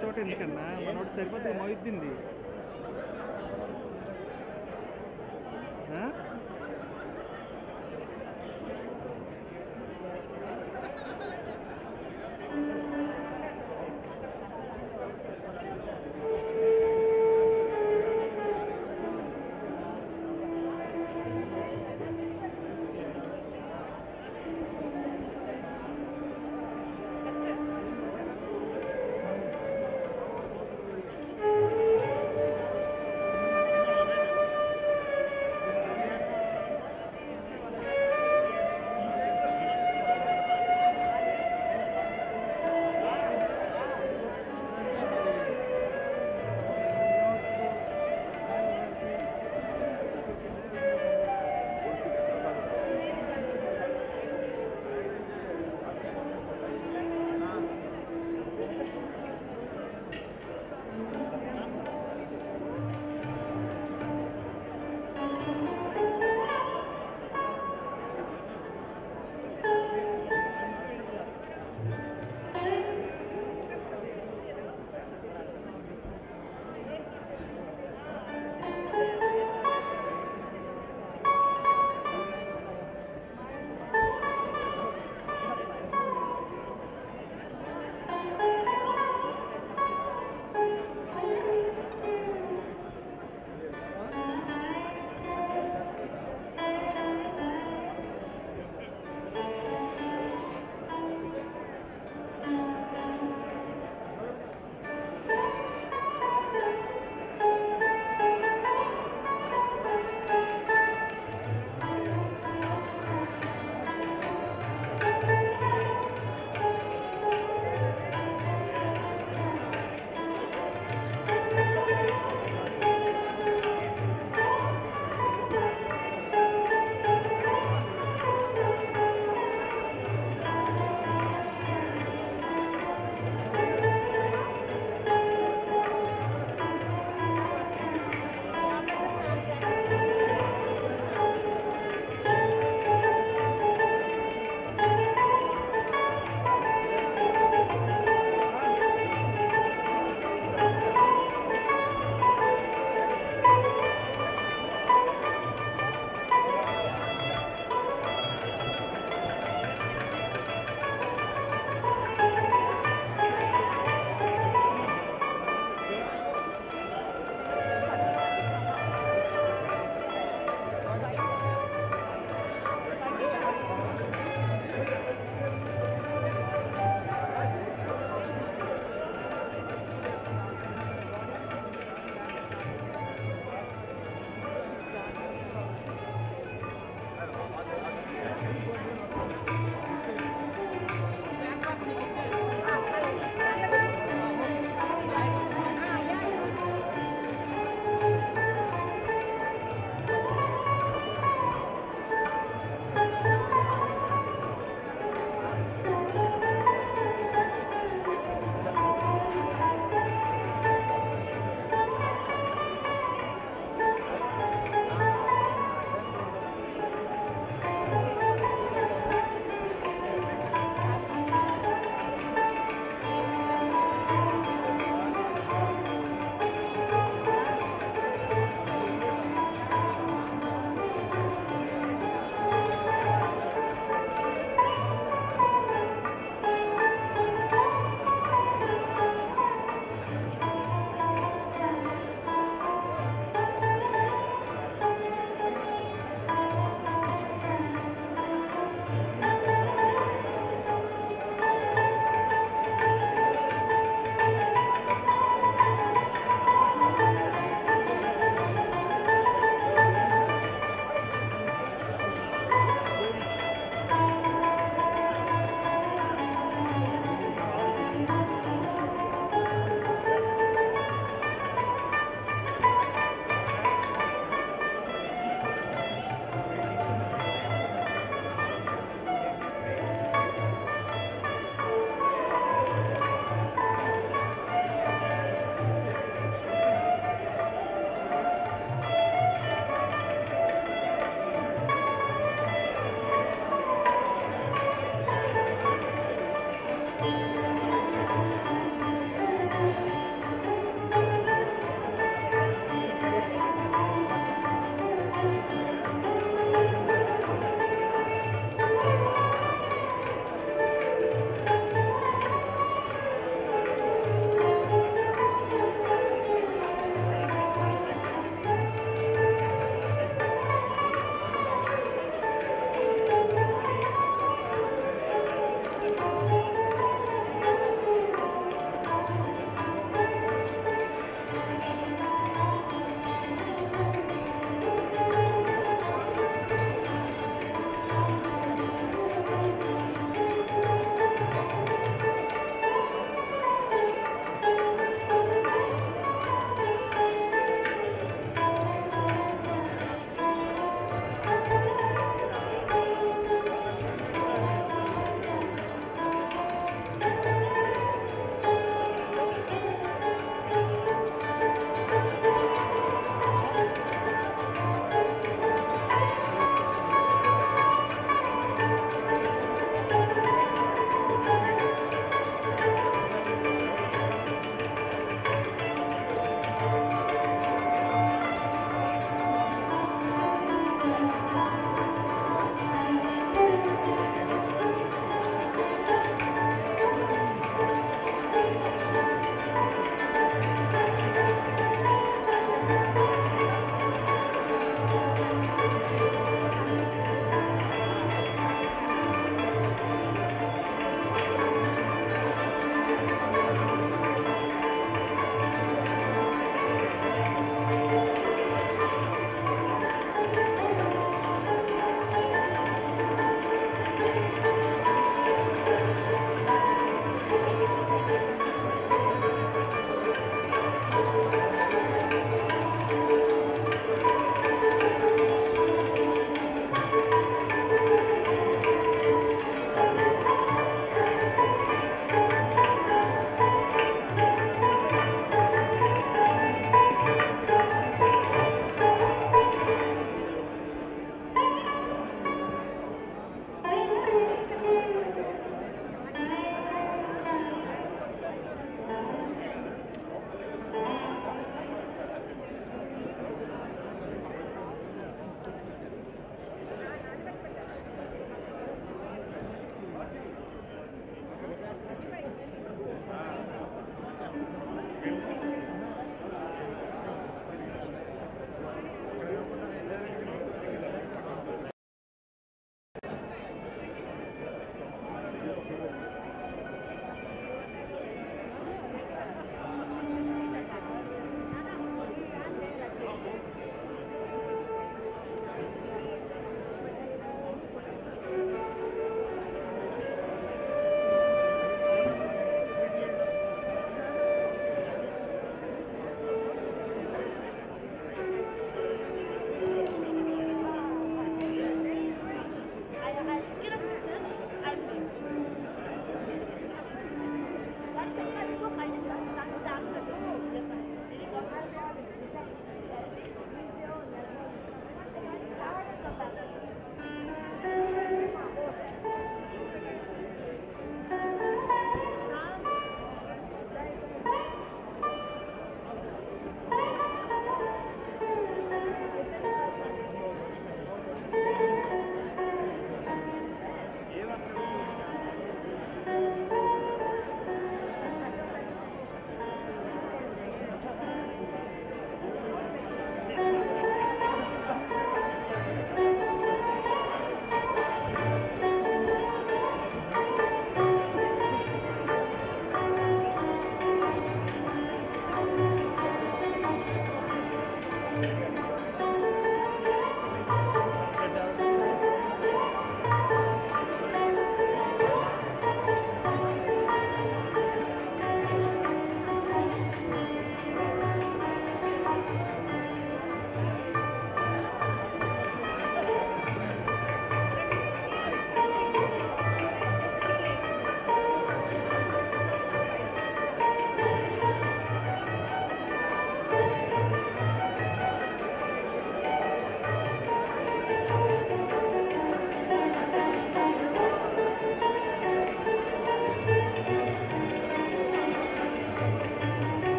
కూర్చోవటం ఎందుకన్నా? మనోడు సరిపోతుంది మోగి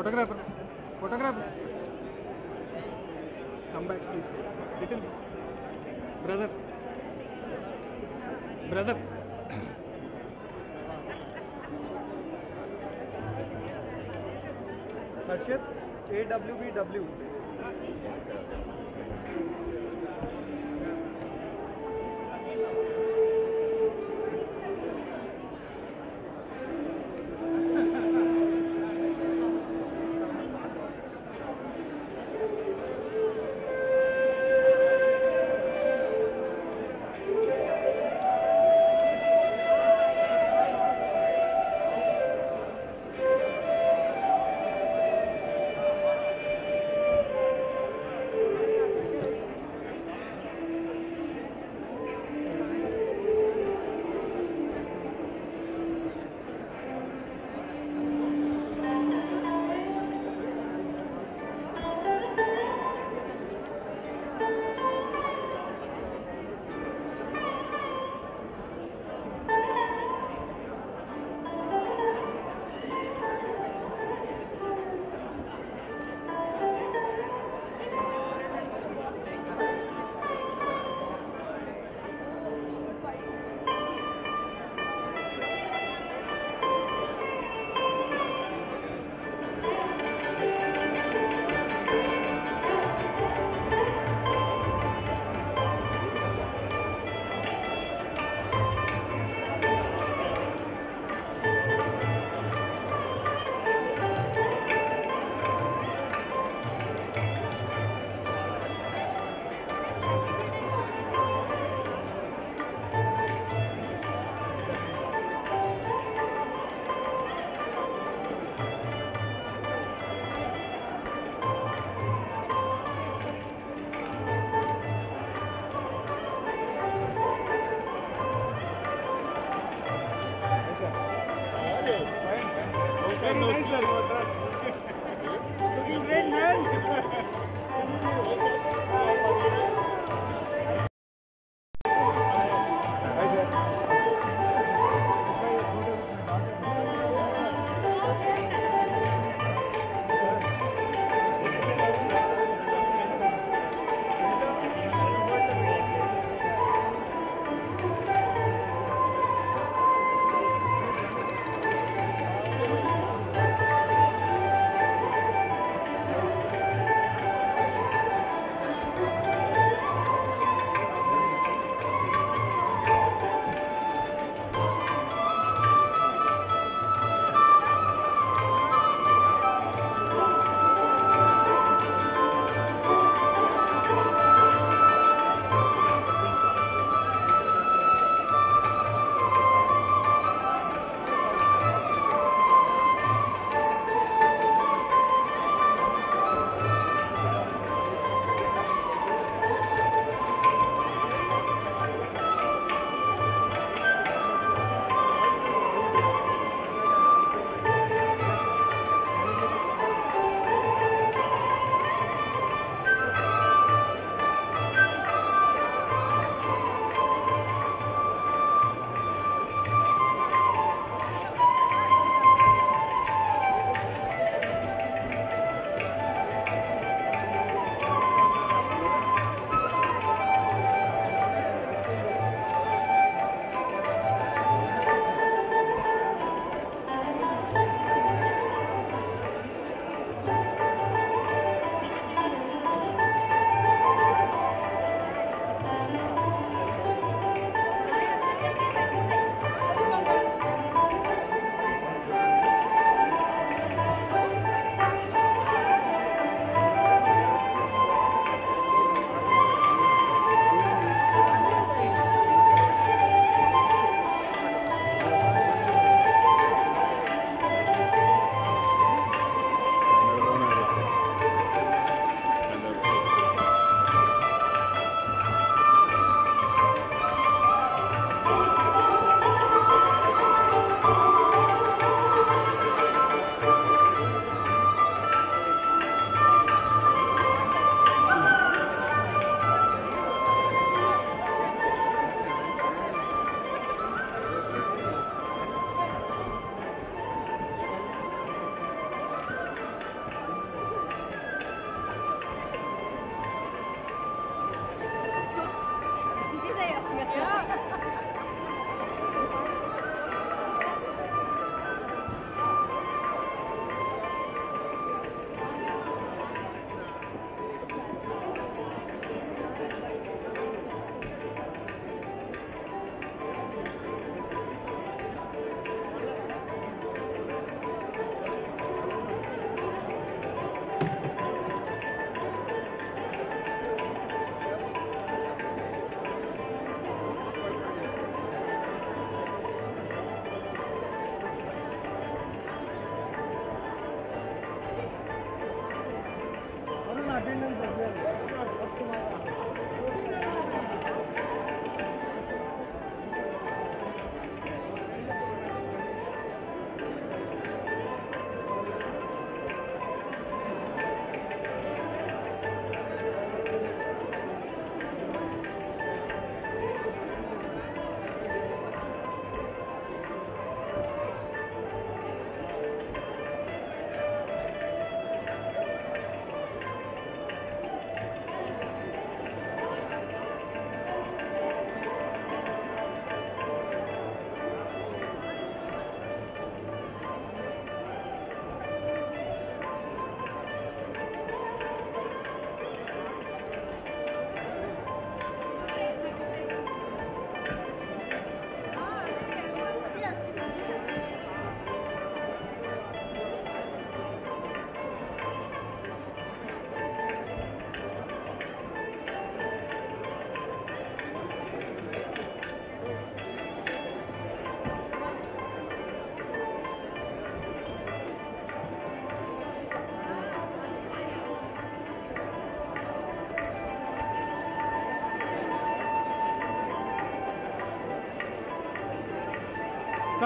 Photographers, photographers. Come back, please. Little. Brother. Brother. Harshit, A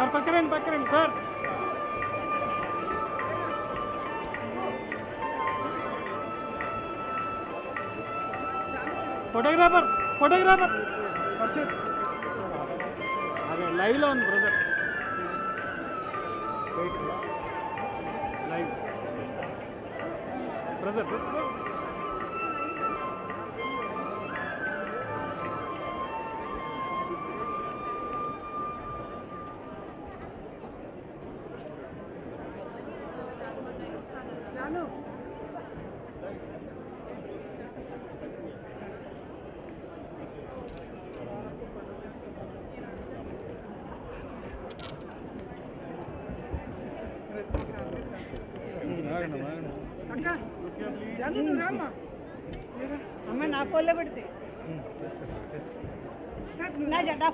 sir పక్కరండి పక్కరండి sir photographer photographer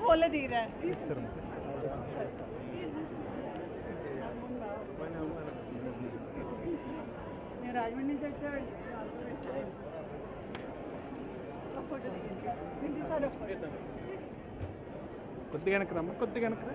నా జెండా ఫోన్లో తీరా నేను రాజమండ్రి నుంచి వచ్చాడు కొద్దిగా వెనక్కి రమ్మ కొద్దిగా వెనక్కి రా.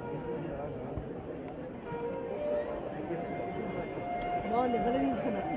బాగుంది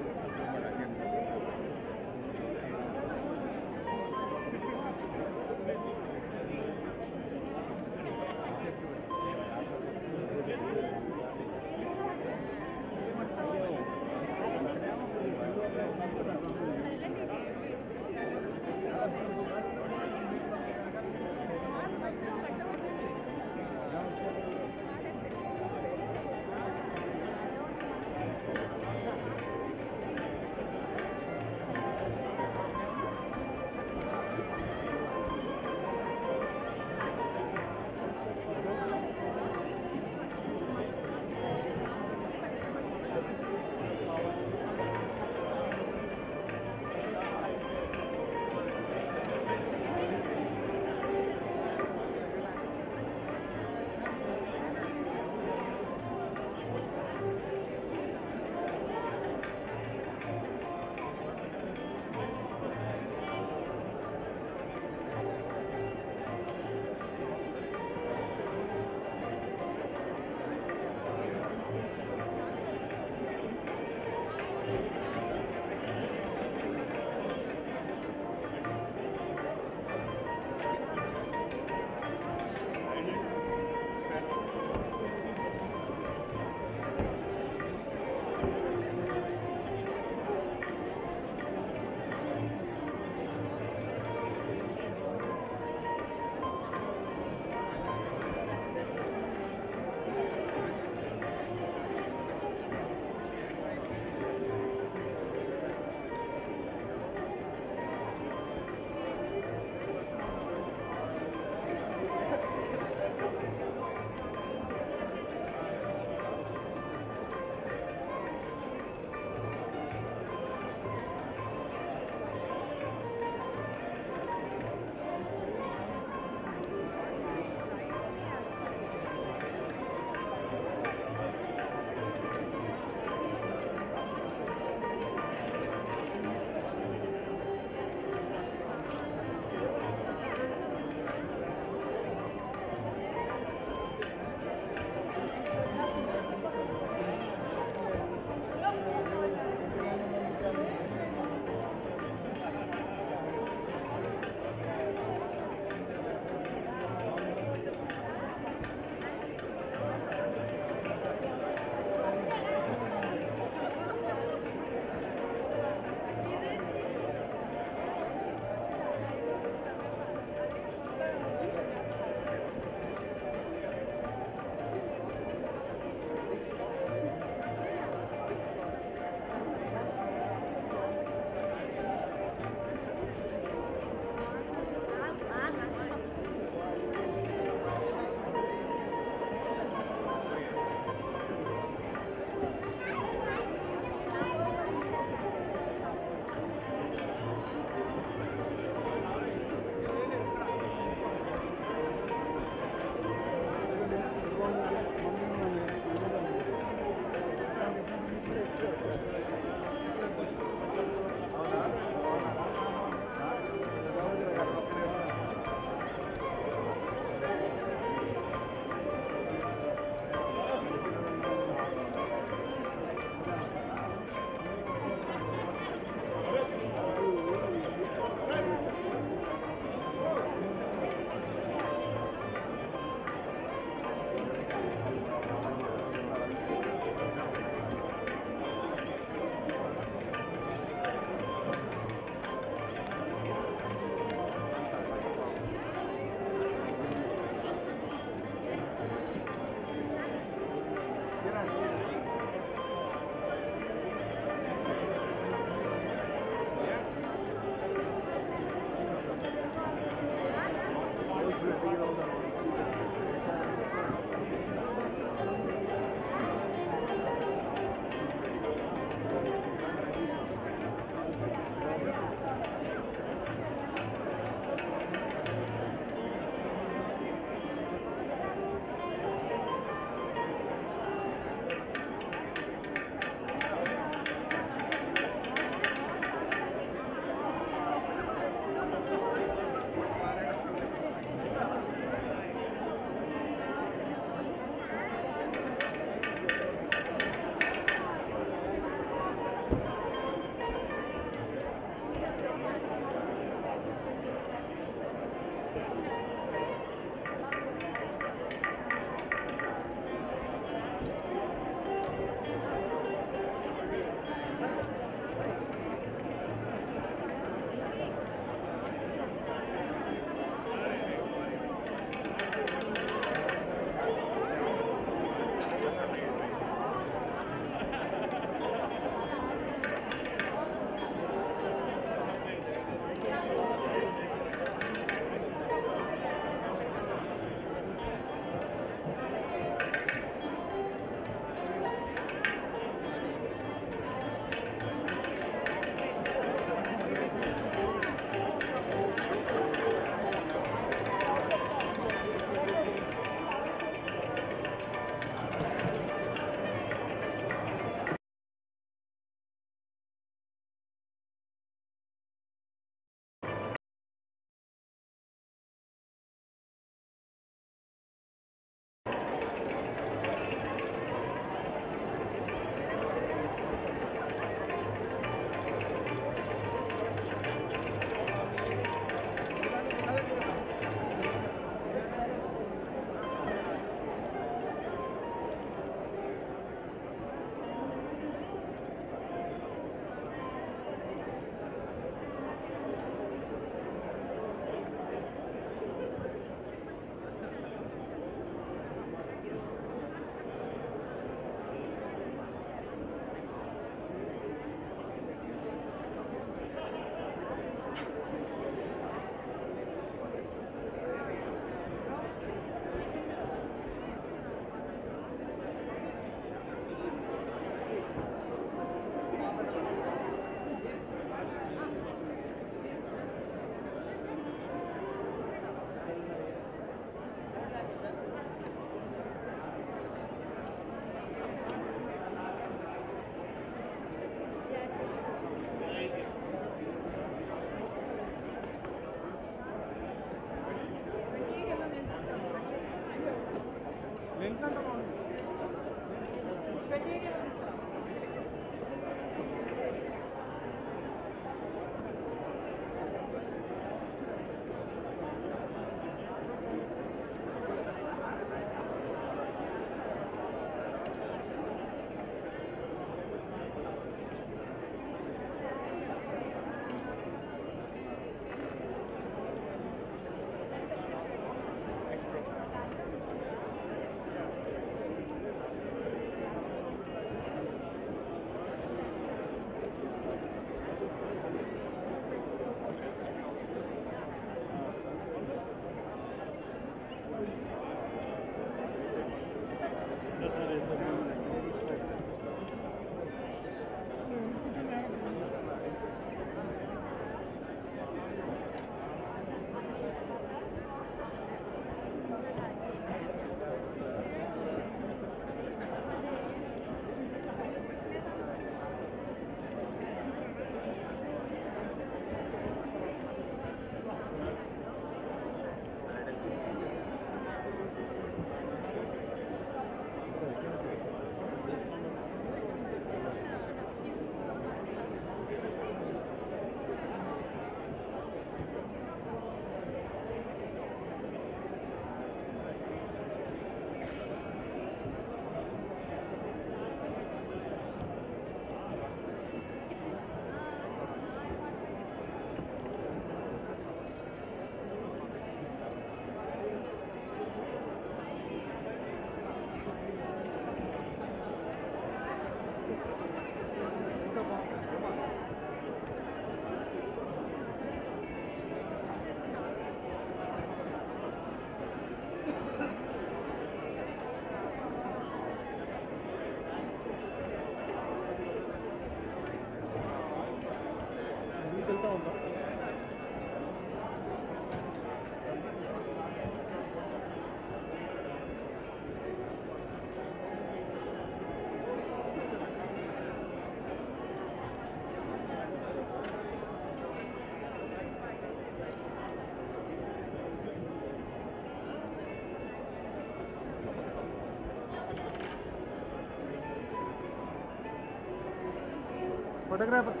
photographer.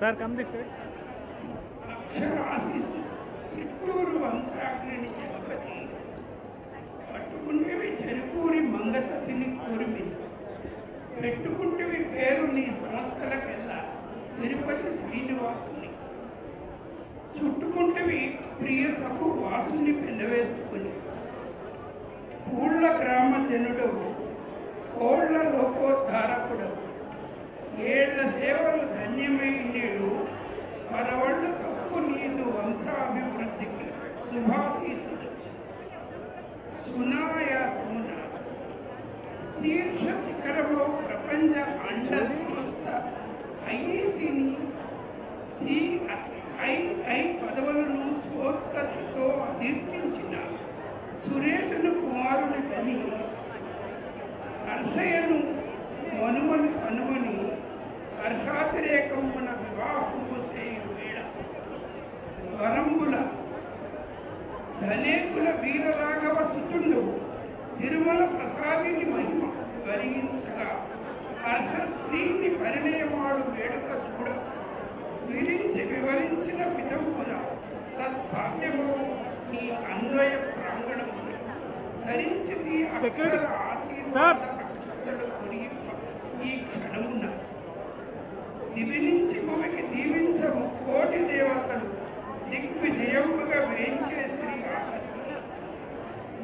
Sir come this side Chittoor వంశాగ్రిని Jagapathi పట్టుకుంటేవి చెరుకూరి మంగసతిని కూరిమి. పెట్టుకుంటేవి పేరు నీ సంస్థలకెల్లా తిరుపతి శ్రీనివాసుని. చుట్టుకుంటేవి ప్రియ సఖు వాసుని పిల్లవేసుకుని పూళ్ళ గ్రామ జనుడవు కోళ్ళ లోకోద్ధారకుడవు. ఏళ్ళ సేవలు ధన్యమై నేడు పరవళ్ళ తక్కు నీదు వంశాభివృద్ధికి శుభాశీసులు సునాయాసమున శీర్ష శిఖరము ప్రపంచ అండ సంస్థ ఐఈసిని సిఐఐ పదవులను స్వోత్కర్షతో అధిష్ఠించిన సురేషును కుమారుని కని హర్షయను మనుమను కనుగొని హర్షాతిరేకమున వివాహము చేయు వేళ వరంబుల ధనేకుల వీరరాఘవ సుతుండు తిరుమల ప్రసాదిని మహిమ వరించగా. హర్షశ్రీని పరిణయమాడు వేడుక చూడ విరించి వివరించిన విధంపున సద్భాగ్యము నీ అన్వయ ప్రాంగణమున ధరించిది అక్షర ఆశీర్వాద కురియింప ఈ క్షణమున. దివి నుంచి దీవించము. కోటి దేవతలు దిగ్విజయంబుగా వేయించేసిరి ఆకాశం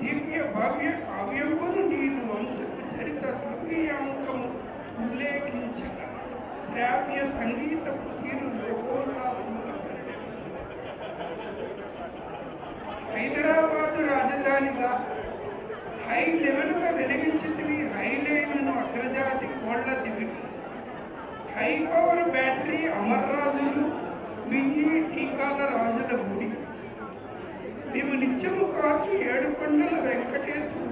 దివ్య భవ్య కావ్యంబును నీదు వంశపు చరిత తృతీయాంకము ఉల్లేఖించగా శ్రావ్య సంగీతపు తీరు లోకోల్లాసముగా హైదరాబాదు రాజధానిగా హై లెవెల్గా వెలిగించితివి హైలైన్ను అగ్రజాతి కోళ్ళ దివిటి. హై పవర్ బ్యాటరీ అమర్రాజులు బియ్యి టీకాల రాజుల గుడి. మేము నిత్యము కాచు ఏడు కొండల వెంకటేశుడు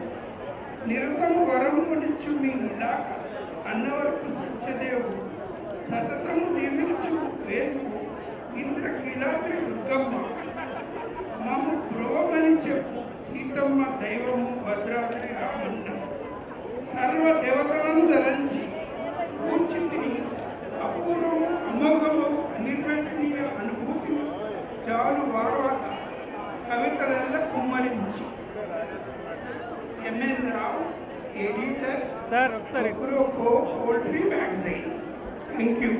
నిరతము వరమునిచ్చు మీ ఇలాక అన్నవరపు సత్యదేవుడు సతతము దీవించు వేల్పు ఇంద్రకీలాద్రి దుర్గమ్మ. మము బ్రోమని చెప్పు సీతమ్మ దైవము భద్రాద్రి రామన్న. సర్వ దేవతలను ధరించి పూర్చితిని అప్పును అమ్మకంలో నిర్వచనీయ అనుభూతిని చాలు వారవాత కవితలల్ల కుమ్మరించి M N Rao editor sir ఒకసారి. పోల్ట్రీ మ్యాగజైన్ థ్యాంక్ యూ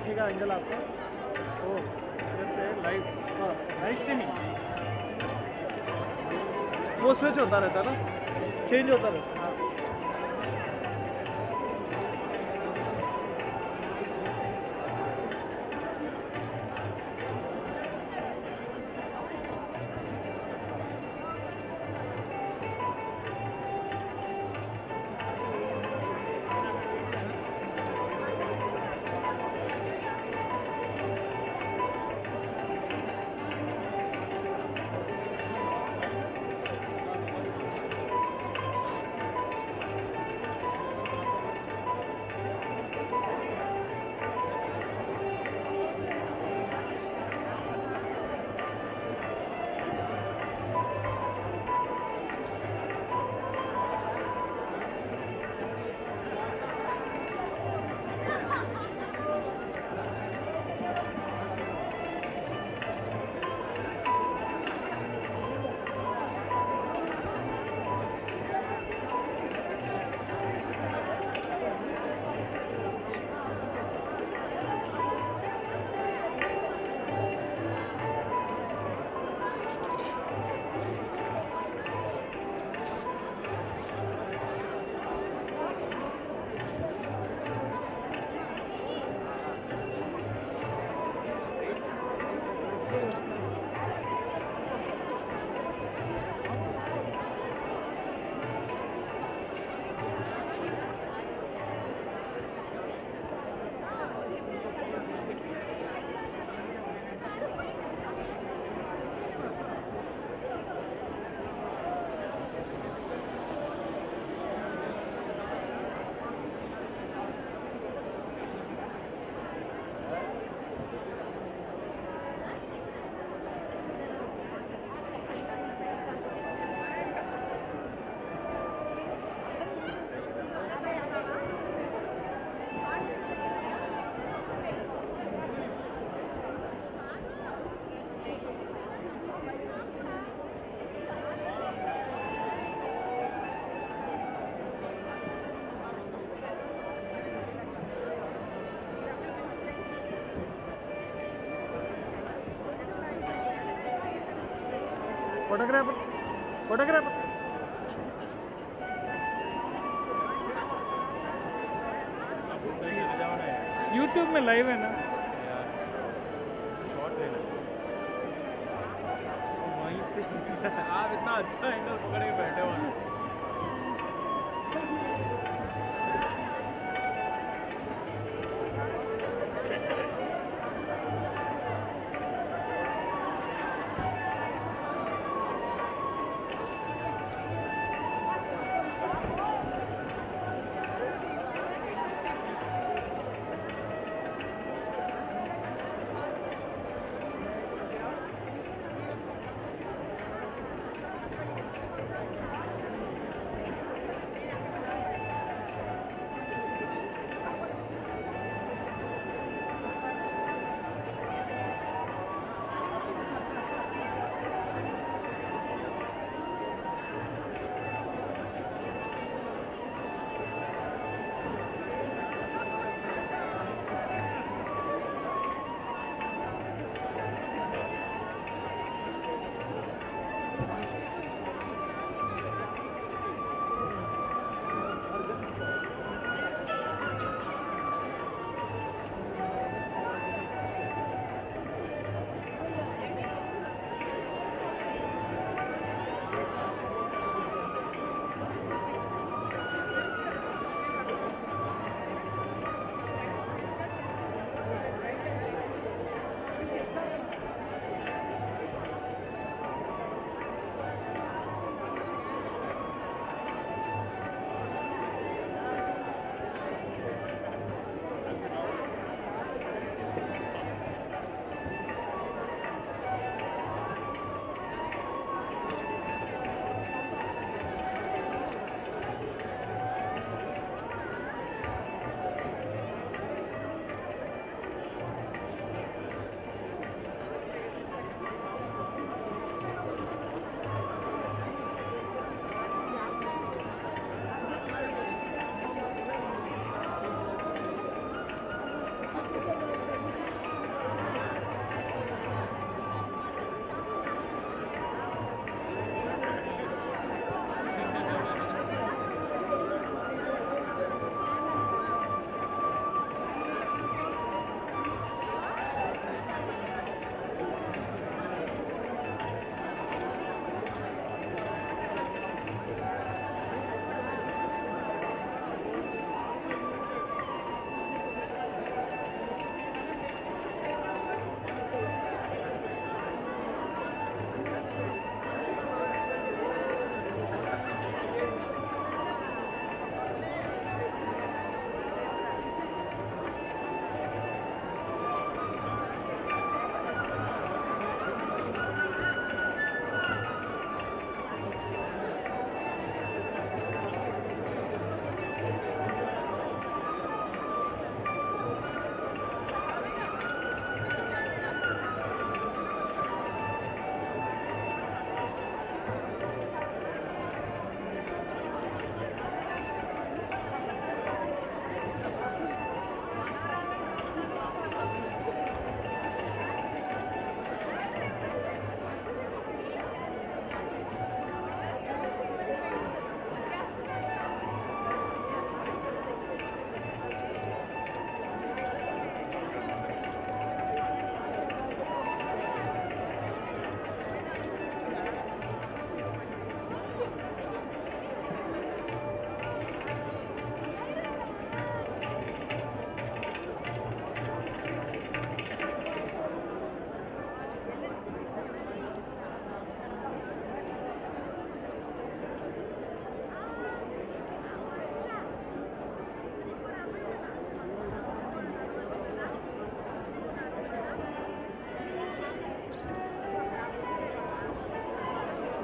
दिखेगा एंगल आपको। ओ जैसे लाइव हाँ लाइव स्ट्रीमिंग वो स्विच होता रहता है ना? चेंज होता रहता फोटोग्राफर फोटोग्राफर यूट्यूब में लाइव है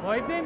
Why did.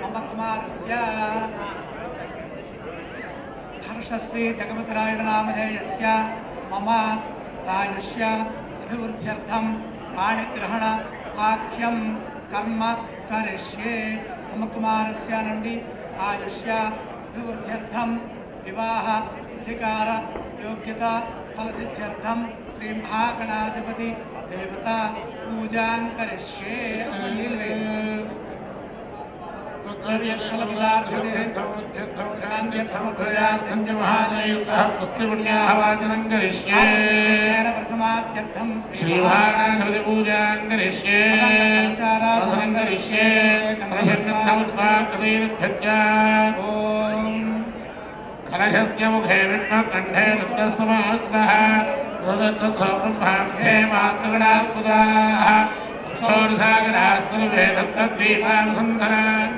मम कुमारस्य हर्षश्री जगमतिरायणनामधेयस्य मम आयुष्य अभिवृद्ध्यर्थं पाणिग्रहण आख्यं कर्म करिष्ये। मम कुमारस्य नण्डि आयुष्य अभिवृद्ध्यर्थं विवाह अधिकार योग्यता फलसिद्ध्यर्थं श्रीमहागणाधिपति देवता पूजां करिष्ये। प्रथमात्यर्थं श्रीवाणाकृतिपूजां करिष्ये वसनं करिष्ये कलशस्मिन्नमुत्पाकृतिर्भ्यज्ञा कलशस्य मुखे विष्णुकण्ठे रुद्रस्वमाग्नः रुद्रत्वो मातृगणास्पदाः षोडशागराः सर्वे सप्तद्वीपावसन्धरा वेदोधै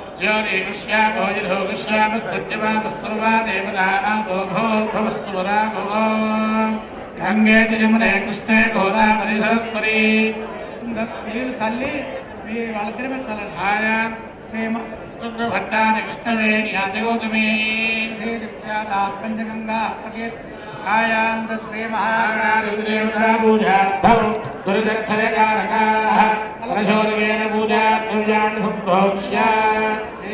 प्रभापो प्रथमापस्सम्राणापो विराडापस्वराणाश्चन्दापस्या ज्योतिष्यापो यधोगुष्यापस्सत्यवापः सर्वा देवता आपो भो भवस्तु वरापो गङ्गे च यमुने कृष्णे गोदावरी सरस्वती నీళ్ళు చల్లి మీ వాళ్ళిద్దరి మీద చల్లండి आर्यान् శ్రీమ तुङ्गभद्राणि कृष्णवेणी याजगौतमी పంచగంగా ఆయాంత శ్రీ पूजार्थं दुरिदक्षरकारकाः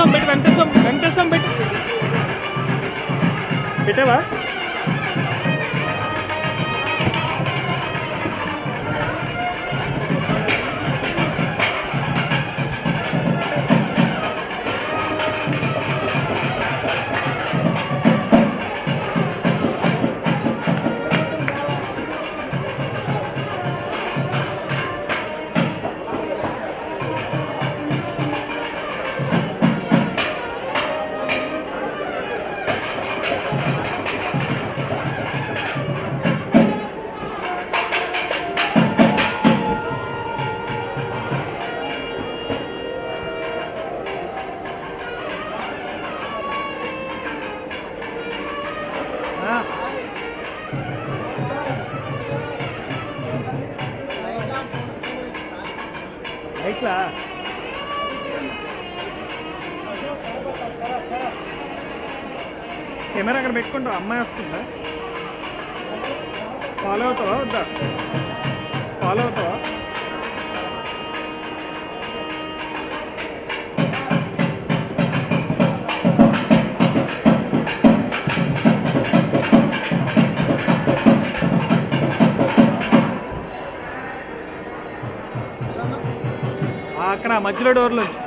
son verdaderos పక్కన మధ్యలో డోర్లోంచి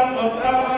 Bravo.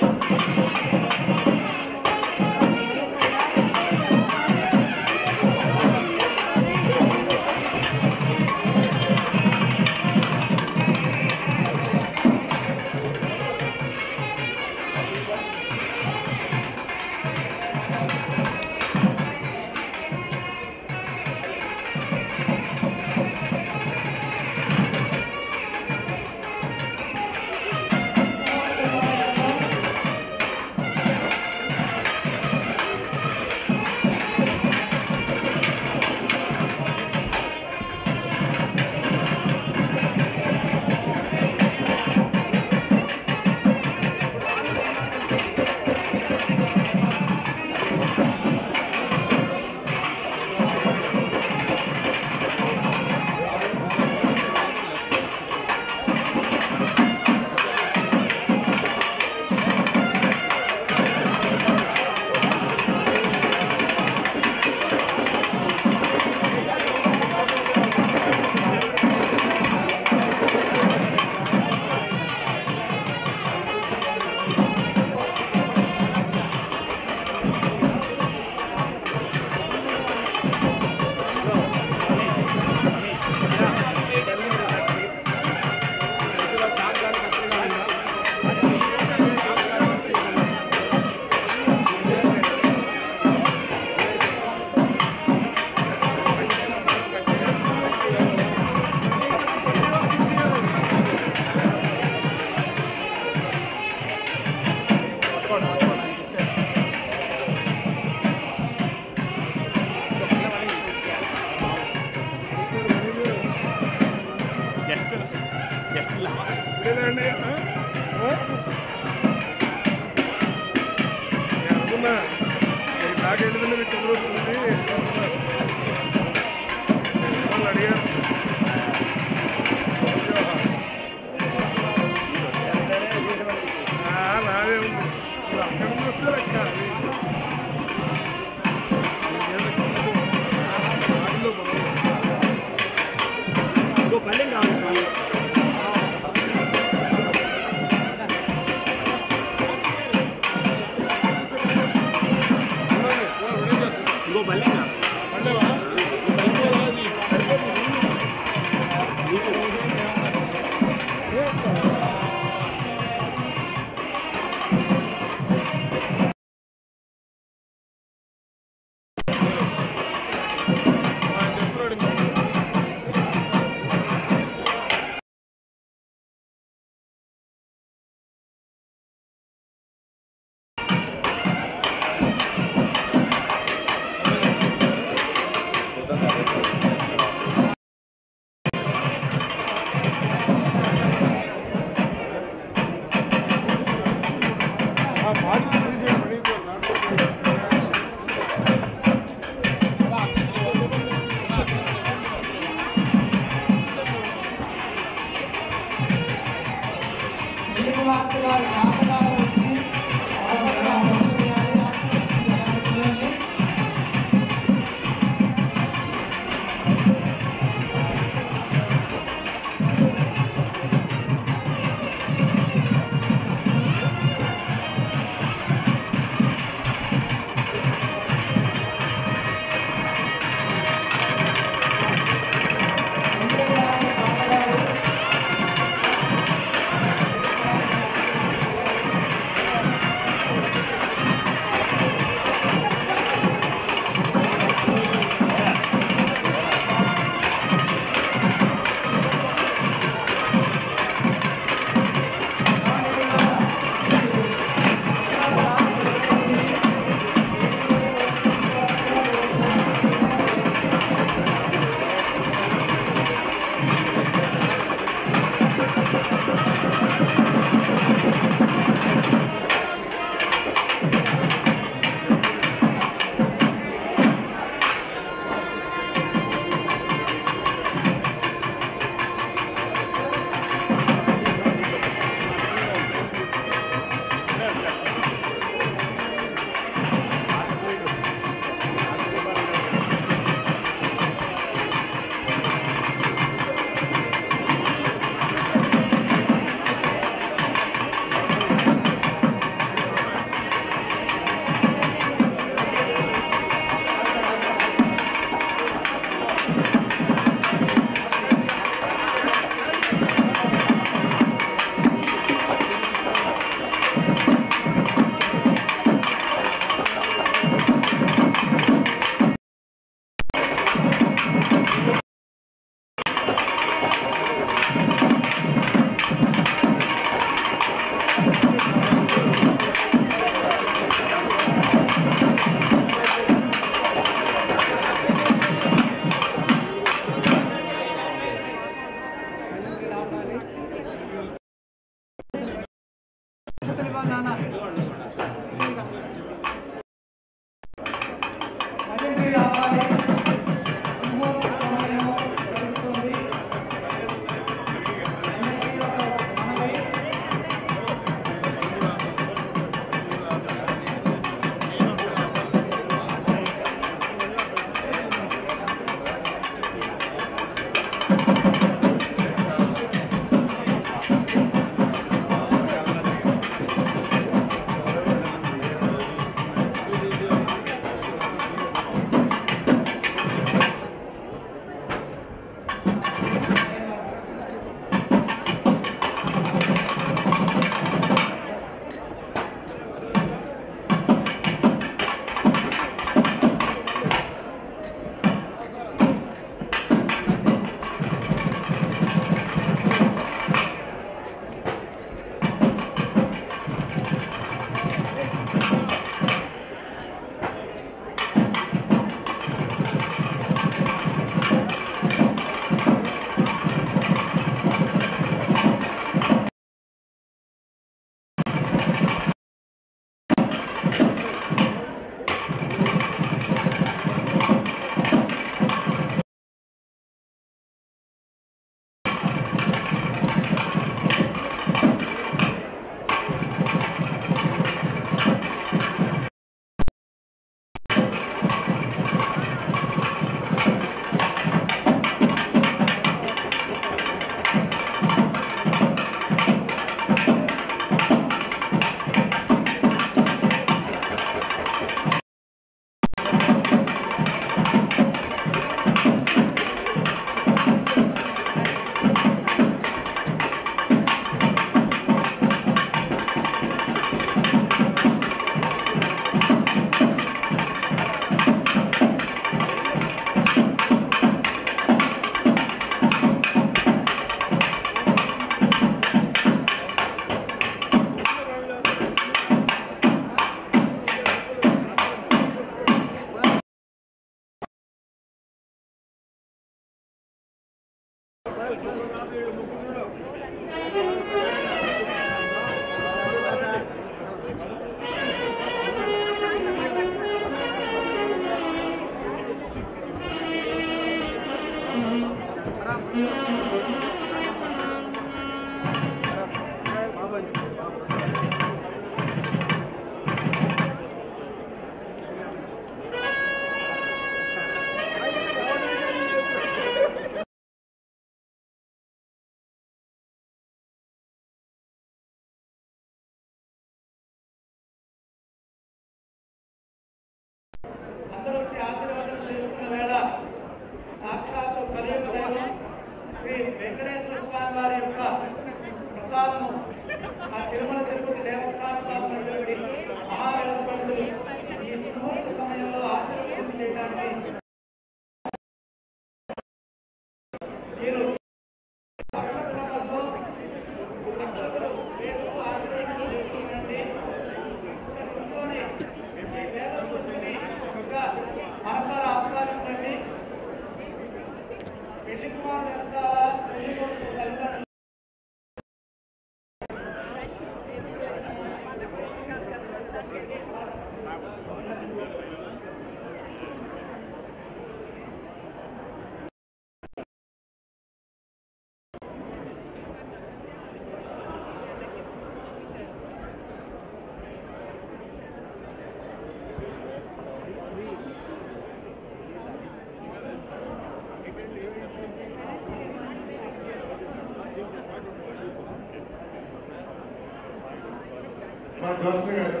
Mas Deus,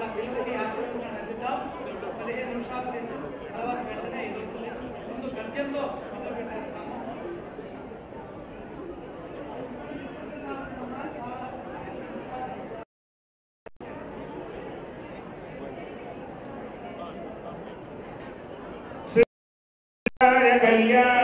వాళ్ళ పిల్లలకి ఆశీర్వచనం అందిద్దాం పదిహేను నిమిషాల సేపు తర్వాత వెంటనే ఇది ముందు గద్యంతో మొదలు పెట్టేస్తాము कल्याण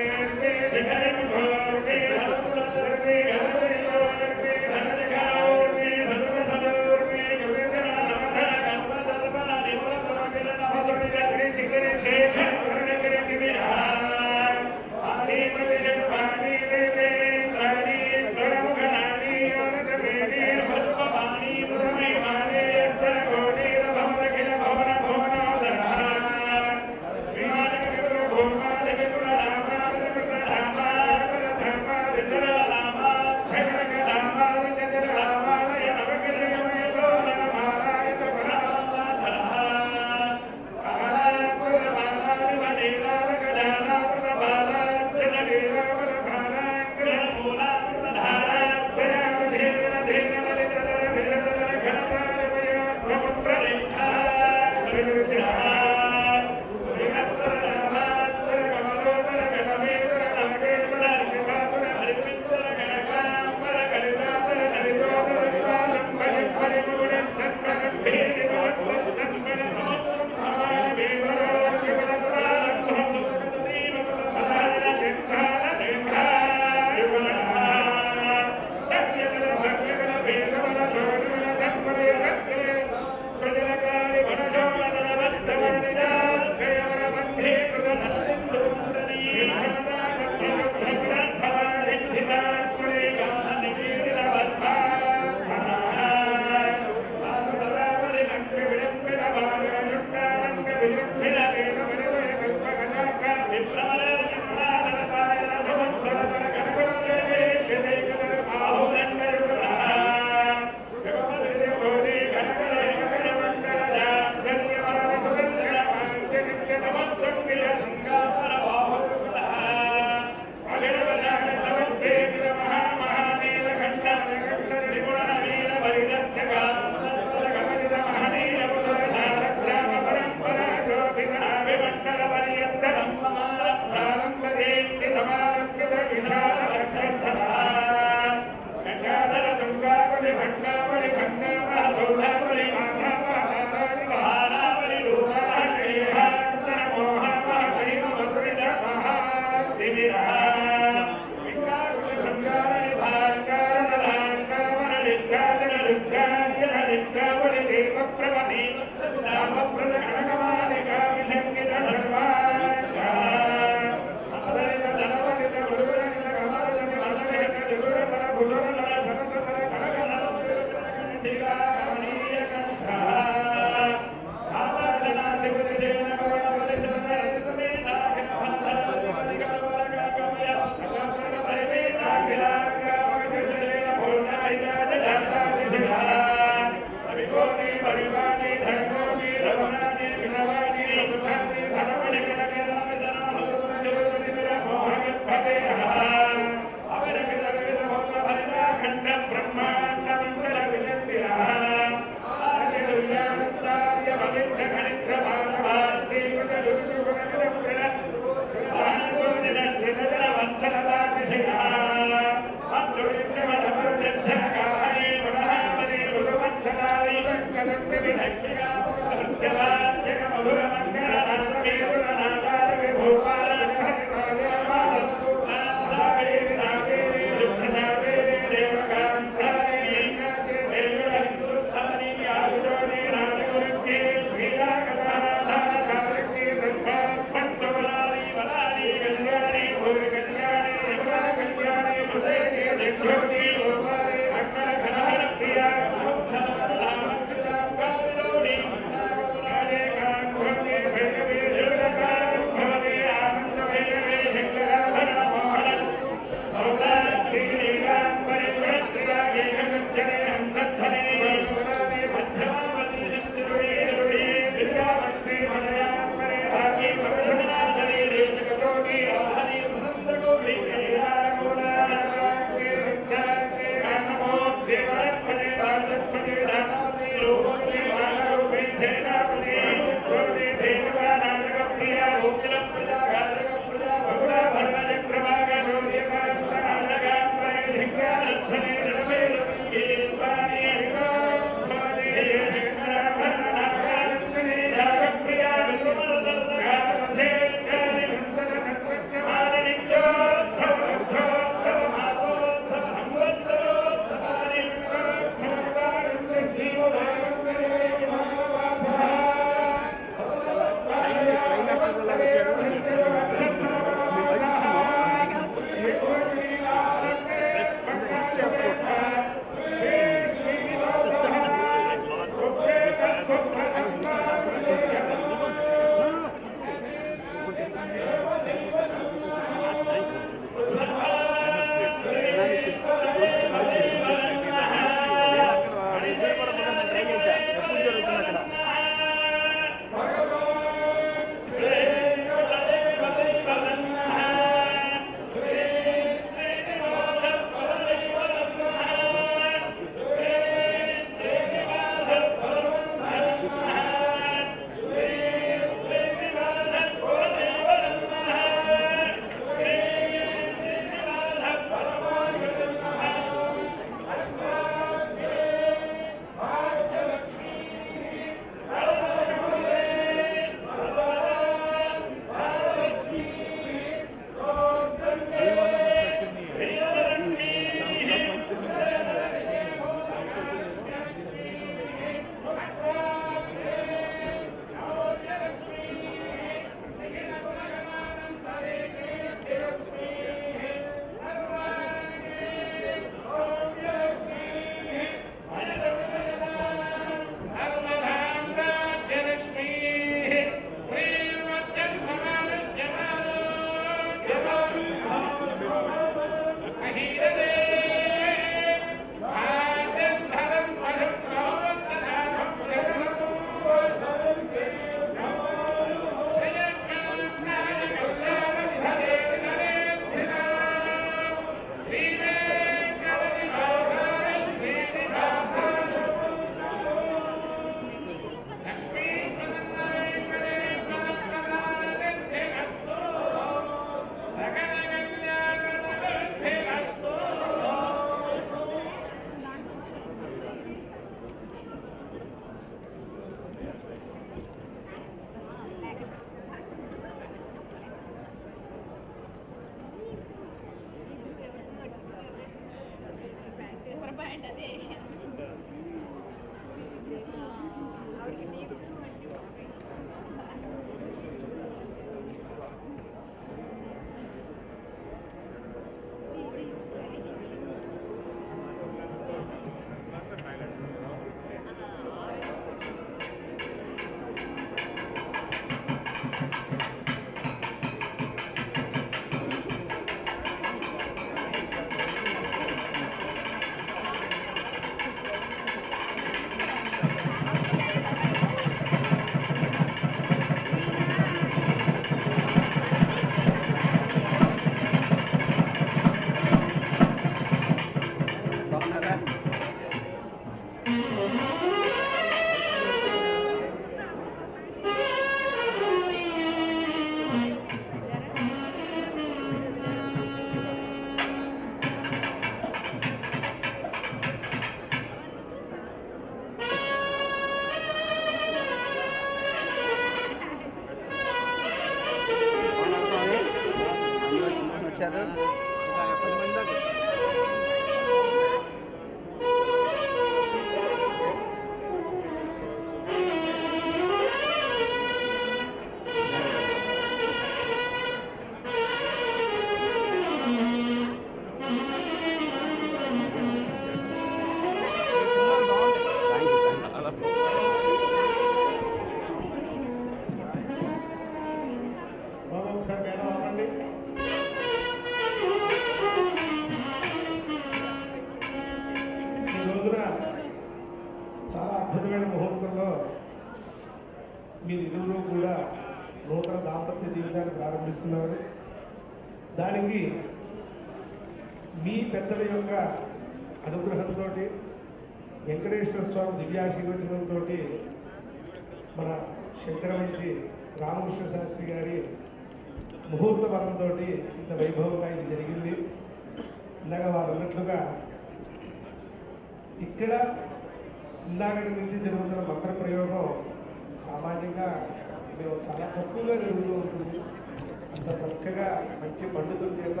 మంచి పండితుల చేత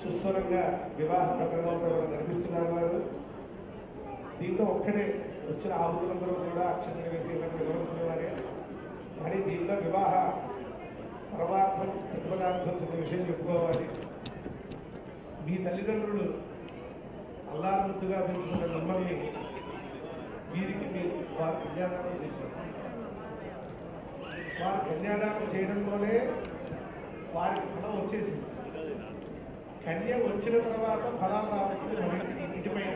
సుస్వరంగా వివాహ ప్రకరణంలో కూడా కనిపిస్తున్నారు వారు? దీంట్లో ఒక్కడే వచ్చిన ఆహుతులందరూ కూడా అక్షంతలు వేసి ఇళ్ళకి వారే. కానీ దీంట్లో వివాహ పరమార్థం ప్రతిపదార్థం చిన్న విషయం చెప్పుకోవాలి. మీ తల్లిదండ్రులు అల్లారు ముద్దుగా పెంచుకున్న మిమ్మల్ని వీరికి మీరు వారు కన్యాదానం చేశారు. వారు కన్యాదానం చేయడంలోనే వారికి ఫలం వచ్చేసింది. కన్య వచ్చిన తర్వాత ఫలాలు రావాల్సింది మనకి ఇంటిపైన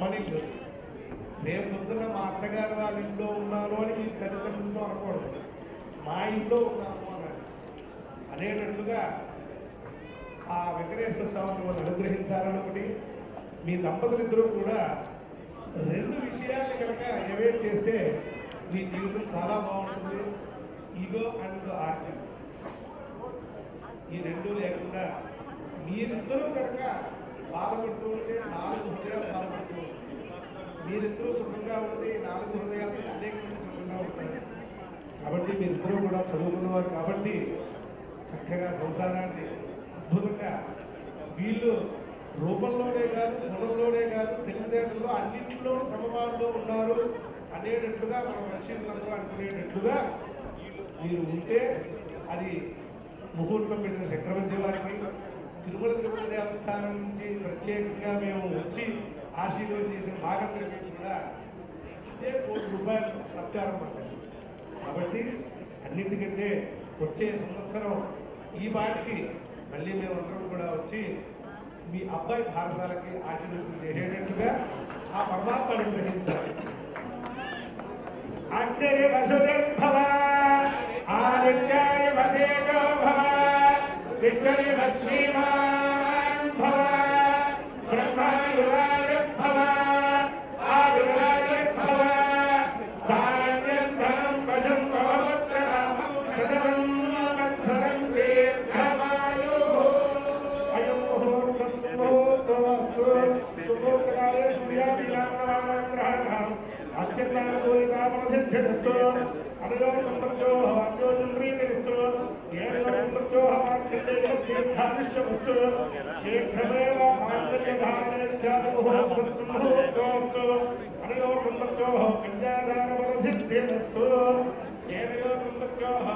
మన ఇల్లు రేపు పొద్దున్న మా అత్తగారు వాళ్ళ ఇంట్లో ఉన్నాను అని మీ తల్లిదండ్రులతో అనకూడదు. మా ఇంట్లో ఉన్నాము అన్నాడు అనేటట్లుగా ఆ వెంకటేశ్వర స్వామిని వాళ్ళు అనుగ్రహించాలని ఒకటి మీ దంపతులిద్దరూ కూడా రెండు విషయాల్ని కనుక ఎవేట్ చేస్తే మీ జీవితం చాలా బాగుంటుంది. ఈగో అండ్ ఆర్టి ఈ రెండు లేకుండా మీరిద్దరూ కనుక బాధపడుతూ ఉంటే నాలుగు హృదయాలు బాధపడుతూ ఉంటాయి. మీరిద్దరూ సుఖంగా ఉంటే నాలుగు హృదయాలు అనేక మంది సుఖంగా ఉంటారు. కాబట్టి మీరిద్దరూ కూడా చదువుకున్నవారు కాబట్టి చక్కగా సంసారాన్ని అద్భుతంగా వీళ్ళు రూపంలోనే కాదు గుణంలోనే కాదు తెలివితేటల్లో అన్నింటిలోనూ సమభావంలో ఉన్నారు అనేటట్లుగా మన మనుషులందరూ అనుకునేటట్లుగా మీరు ఉంటే అది ముహూర్తం పెట్టిన చక్రవర్తి వారికి తిరుమల తిరుపతి దేవస్థానం నుంచి ప్రత్యేకంగా మేము వచ్చి ఆశీర్వాదం చేసిన మాకందరికీ కూడా అదే కోటి రూపాయలు సత్కారం మాకు కాబట్టి అన్నింటికంటే వచ్చే సంవత్సరం ఈ పాటికి మళ్ళీ మేమందరం కూడా వచ్చి మీ అబ్బాయి భారసాలకి ఆశీర్వచనం చేసేటట్టుగా ఆ పరమాత్మని గ్రహించాలి. అంటే आदित्याय भतेजो भव विष्णुरिव श्रीमान् भव ब्रह्मायुराय भव आयुराय भव धान्यं धनं वजं भवत्र सततं वत्सरं दीर्घमायुः अयोः तत्सुभोक्तोऽस्तु सुभोक्तकाले सूर्यादिनां ग्रहणम् अर्चिन्नानुकूलितामनसिद्ध्यदस्तु शीघ्रमेव मान्यधारणेत्यादिमुहूर्तसम्मुहूर्तोऽस्तु अनयोर्मन्त्रयोः कन्यादानपरसिद्धिरस्तु येनयोर्मन्त्रयोः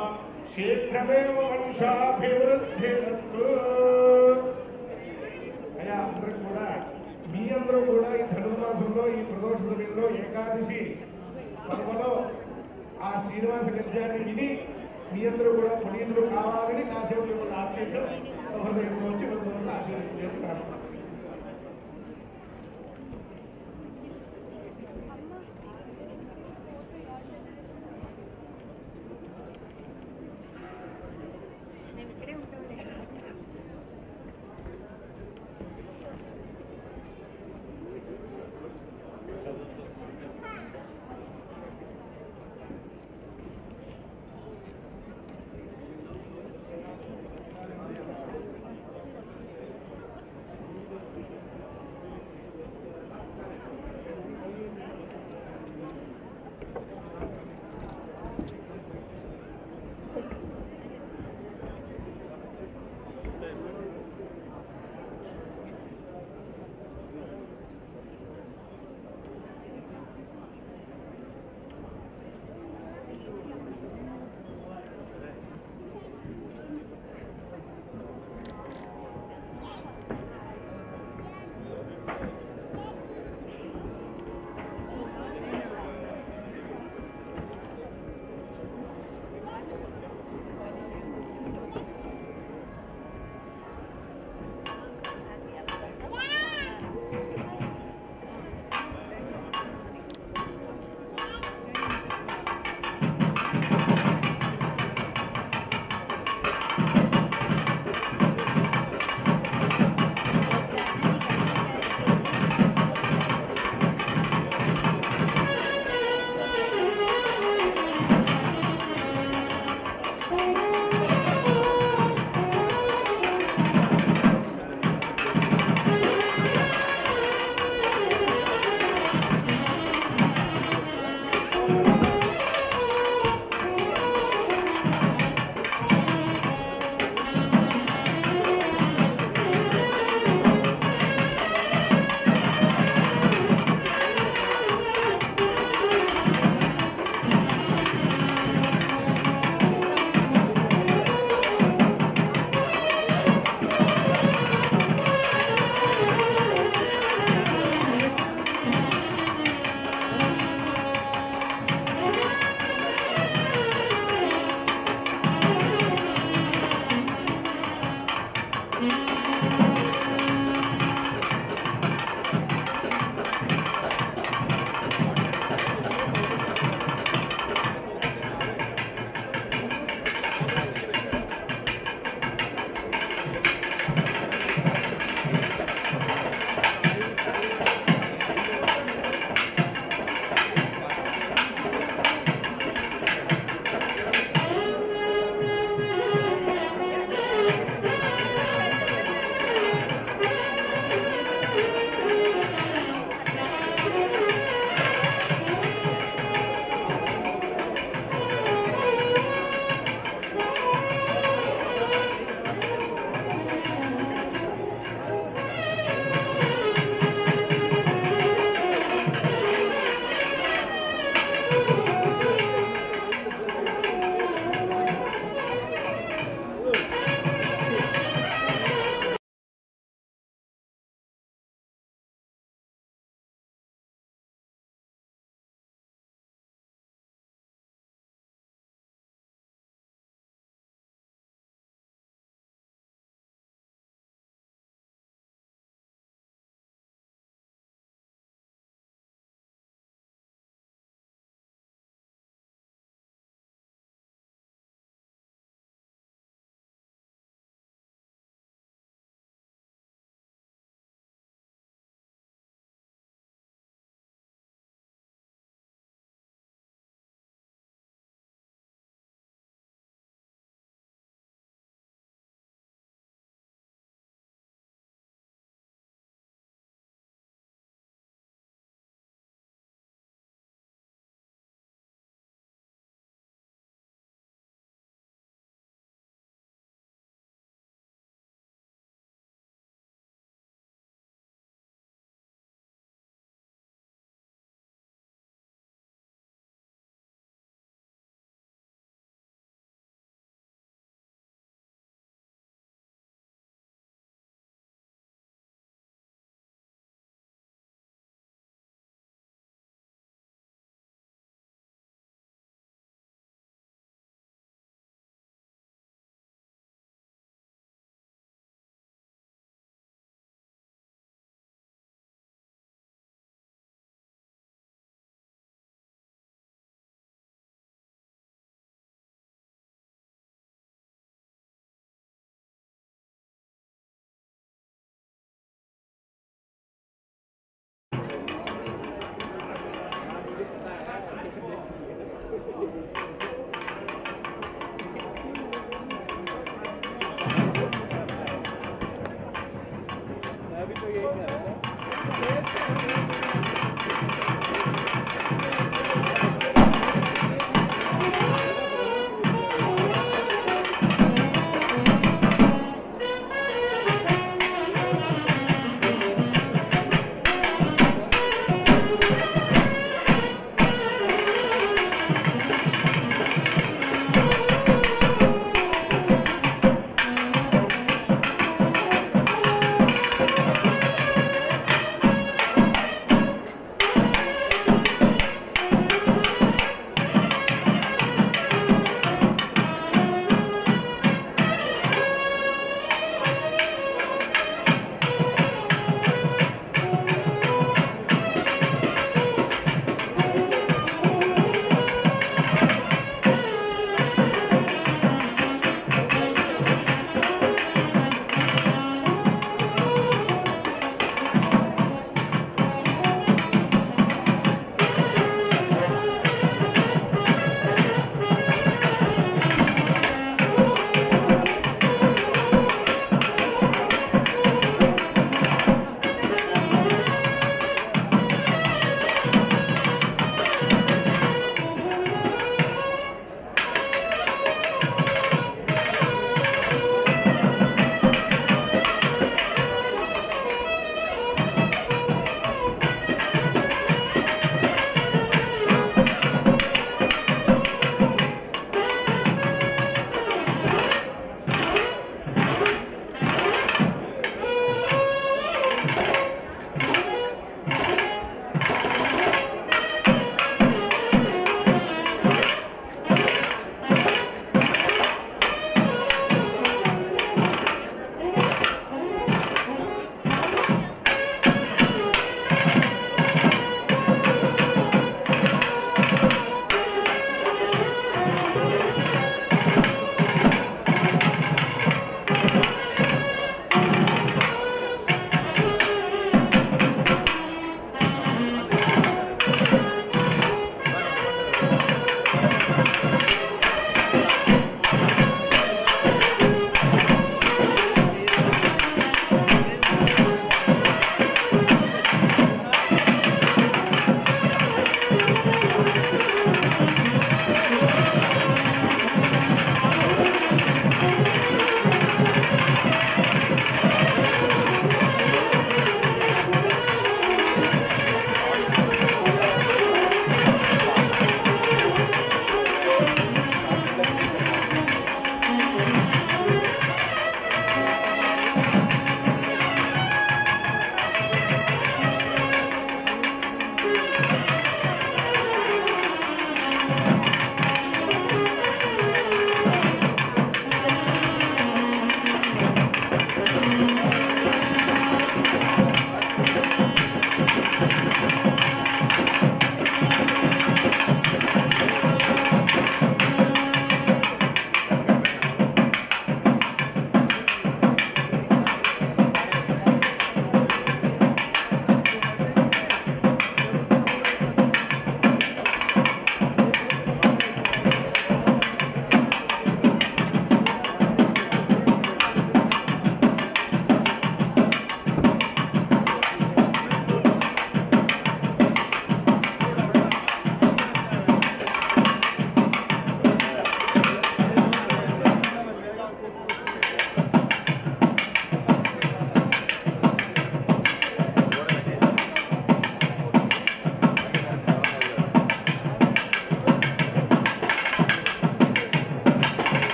शीघ्रमेव వంశాభివృద్ధిరస్తు అయ్యా అందరూ కూడా మీ అందరూ కూడా ఈ ధనుర్మాసంలో ఈ ప్రదోష సమయంలో ఏకాదశి పర్వలో ఆ శ్రీనివాస గద్యాన్ని విని మీ అందరూ కూడా పునీతులు కావాలని కాసేపు మిమ్మల్ని ఆదేశం సహృదయంతో వచ్చి కొంతమంది ఆశీర్వదించారు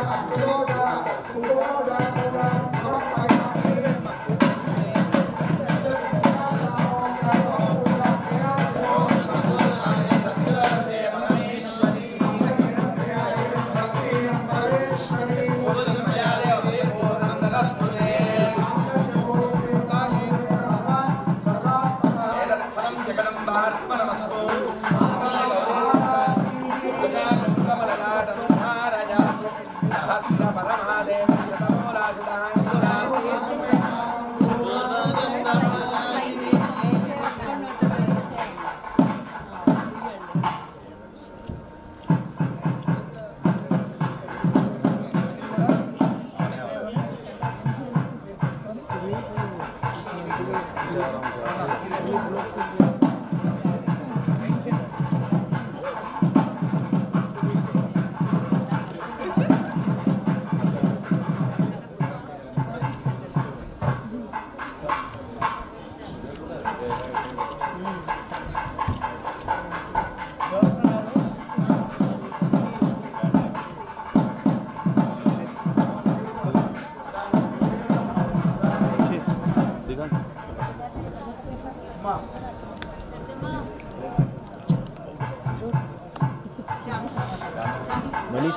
들어가보자. 공부하자.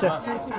谢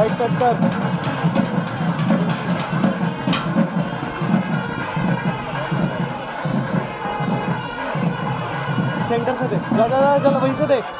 लाइट कट कर. सेंटर से देख जा जा वहीं से देख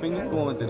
shopping it.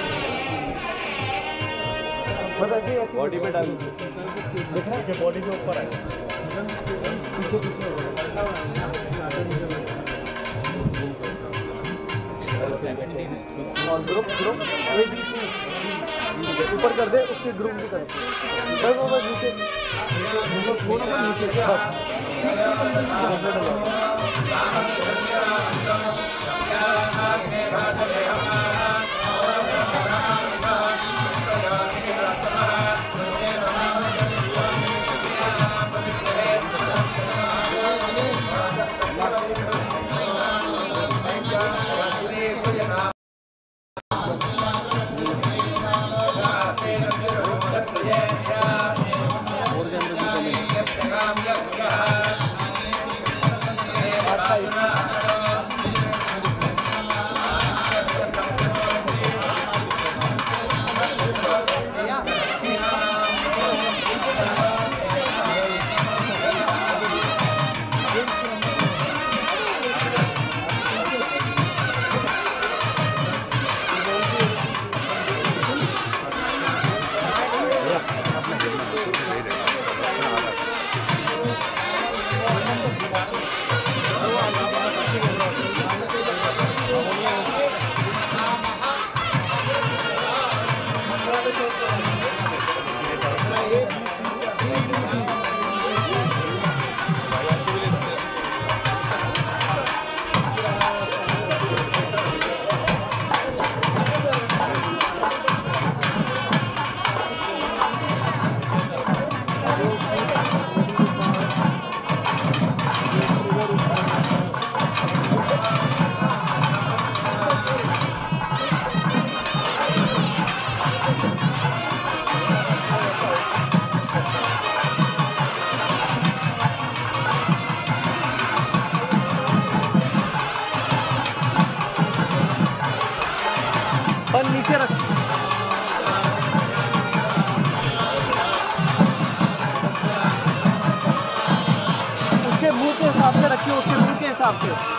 बॉडी पे डाल दिख? रहा है बॉडी से ऊपर है। और group group A B C ऊपर कर दे उसके ग्रुप भी कर बस वो बस नीचे। थोड़ा सा नीचे बस Thank you.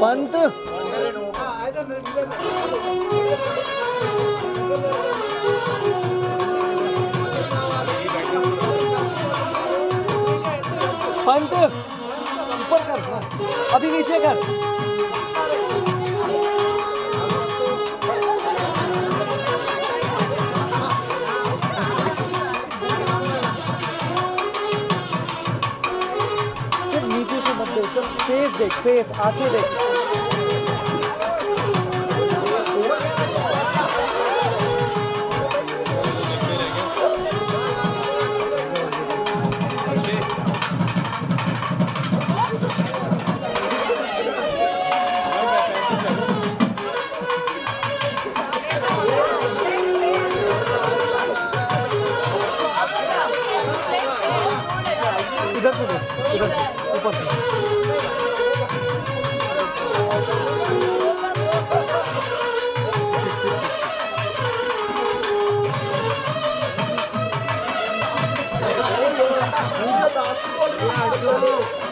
पंत। पंत। ऊपर कर हाँ। अभी नीचे कर। फेस देख फेस आँखें देख Não.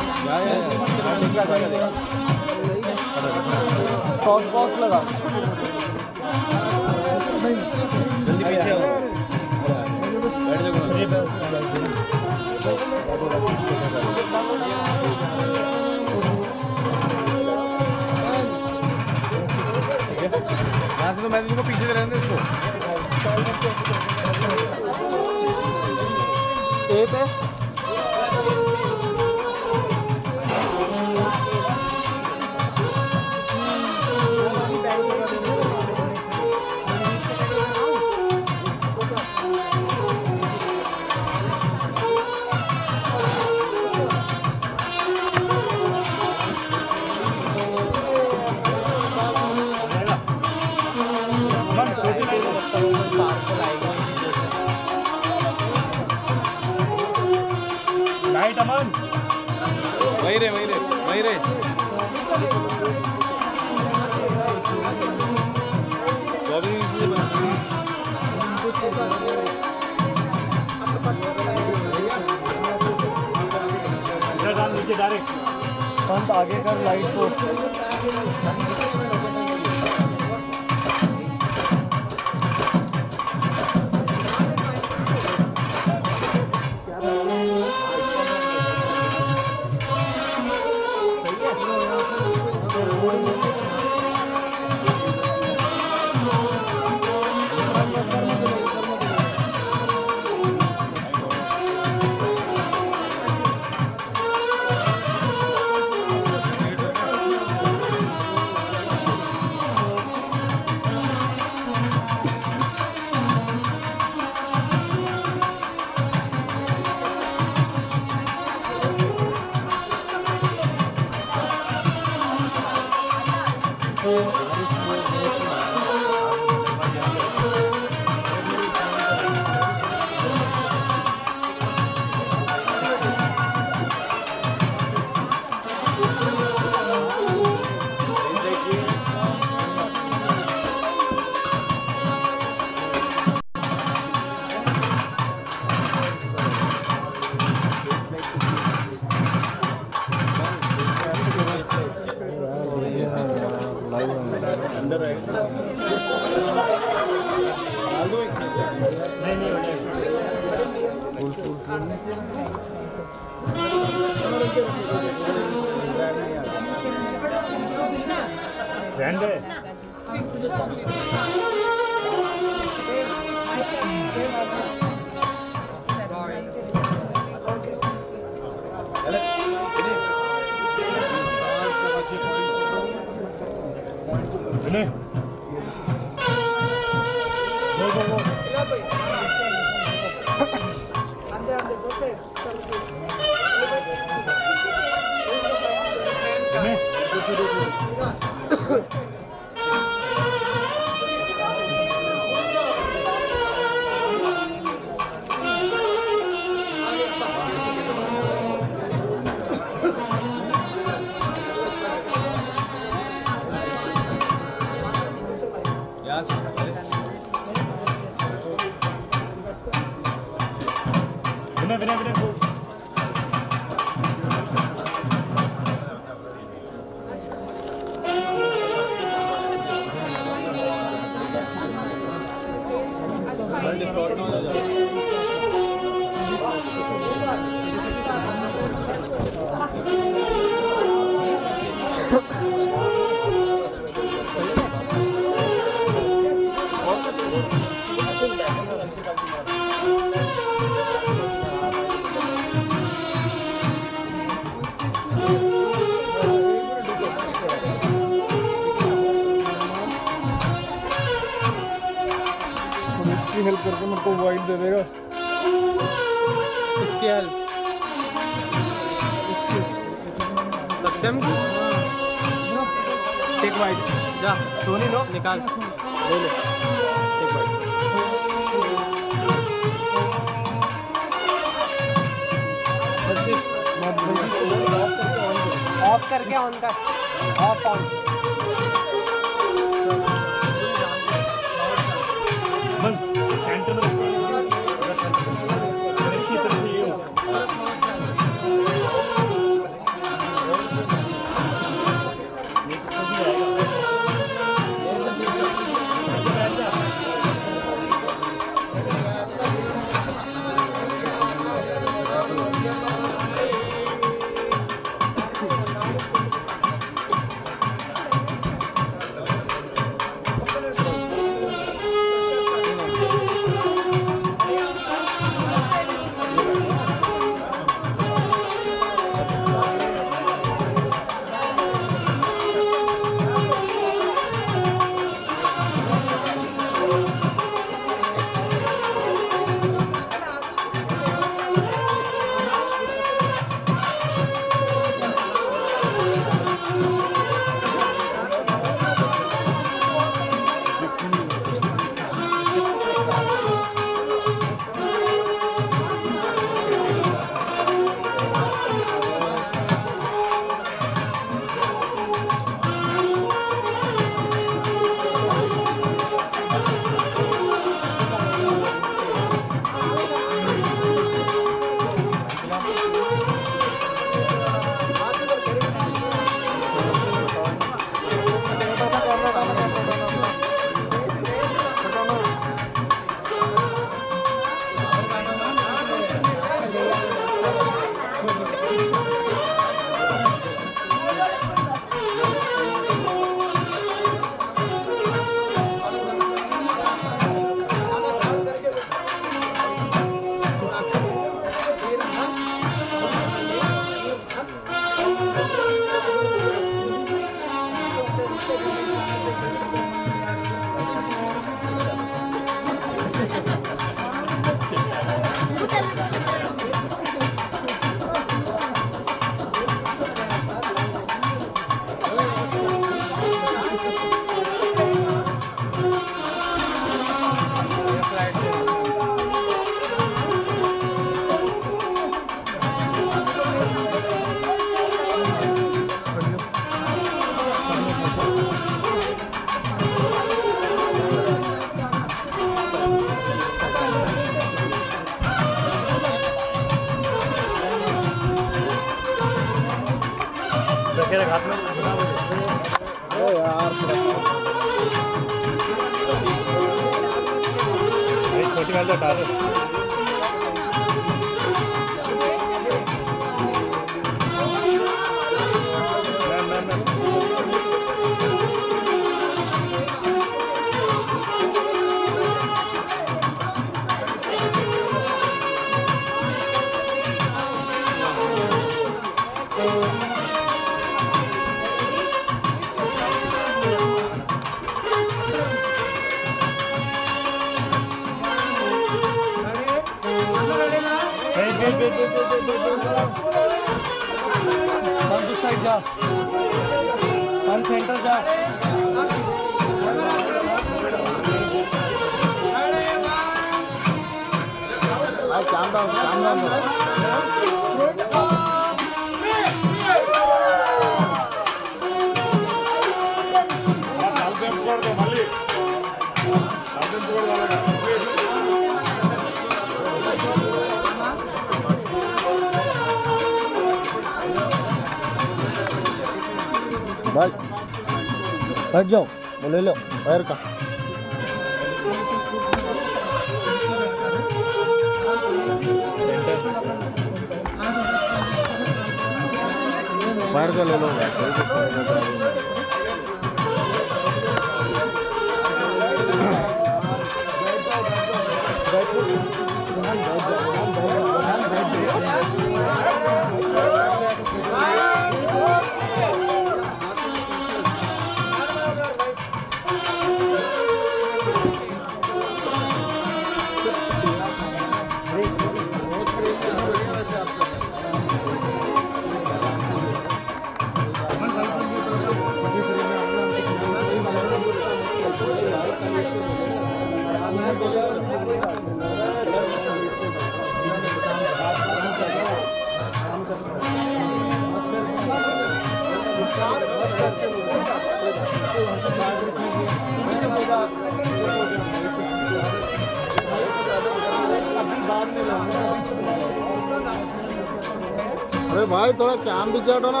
भाई थोड़ा काम भी चाटो ना।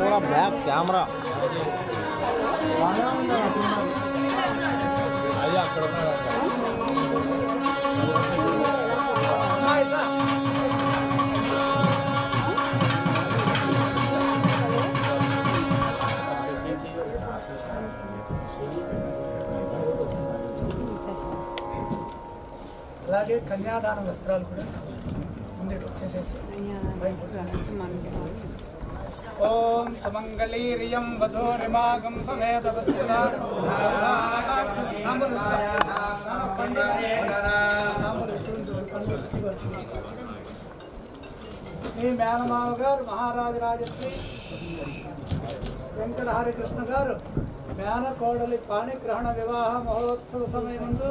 थोड़ा बैक कैमरा। అలాగే కన్యాదాన వస్త్రాలు కూడా ముందుకు వచ్చేసేసి. ఓం సుమంగళీరియం వధూరిమాగం సమేతవస్య మీ మేనమావ గారు మహారాజు రాజశ్రీ వెంకట హరికృష్ణ గారు మేనకోడలి పాణిగ్రహణ వివాహ మహోత్సవ సమయమందు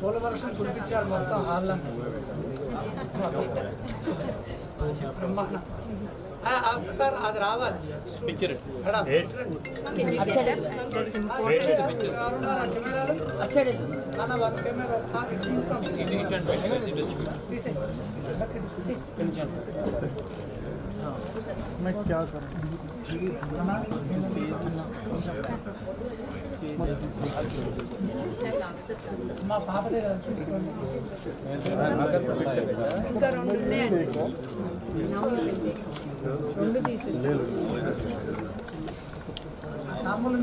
పూల వర్షం కురిపించారు మొత్తం హాల్లో బ్రహ్మాండం ఆ, ఆ, ఒకసారి అది రావాలి మేడం, ఎవరున్నారు ఆ కెమెరాలు అన్న వన్ కెమెరా ఆ, ఇటు నిల్చోండి. తీసేయ్. मैं क्या करूँ మా పాప చూసుకోండి. ఇంకా రెండు ఉన్నాయండి రెండు తీసేసి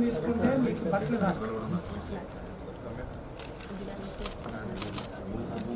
తీసుకుంటే మీకు బట్టలు రాదు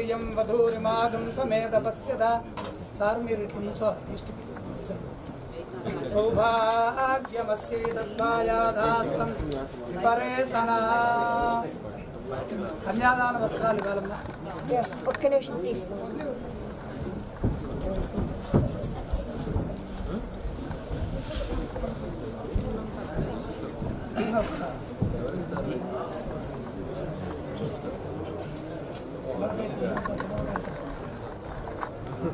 రథమస్సీదయోనిం కులాయనం ఘృతవంతవిం సవిశ్రే యజ్ఞన్నయ యజమానాయ సాధు ఓం అమ్మ వదిన గారికి బొట్టు పెట్టు సుమంగళీరియం వధూరిమాగం సమేత పశ్యత సార్ మీరు ఇటు నుంచోవాలి ఇష్టకి సౌభాగ్యమస్యేదాయాదాస్తం విపరేతన కన్యాదాన వస్త్రాలు ఇవ్వాలమ్మా ఒక్క నిమిషం తీసుకున్నాం ఓం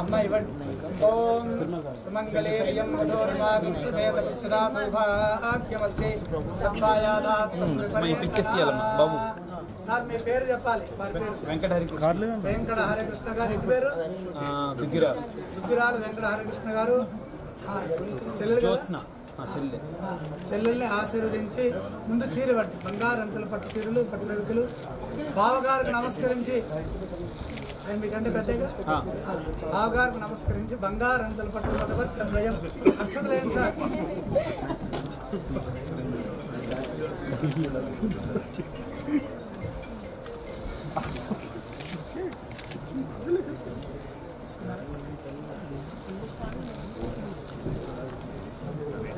అమ్మాయి ఇవ్వండి. ఓం సుమంగళేర్యం వధోర్వాగం సుమేత విశ్వదా సౌభాగ్యమస్యే తద్వాయాదాస్తం బాబు. సార్ మీ పేరు చెప్పాలి. వెంకట హరి వెంకట హరికృష్ణ గారు ఇంటి పేరు? దిగ్గిరా దుగ్గిరాలు. వెంకట హరికృష్ణ గారు. చెల్లెలు చెల్లెల్ని ఆశీర్వదించి ముందు చీర పట్టి బంగారు అంచెల పట్టు చీరలు పట్టు బావగారికి నమస్కరించి రెండు గంట పెద్దగా బావగారికి నమస్కరించి బంగారు అంజల పట్టు మొదటి చంద్రయం అక్షతలేను సార్?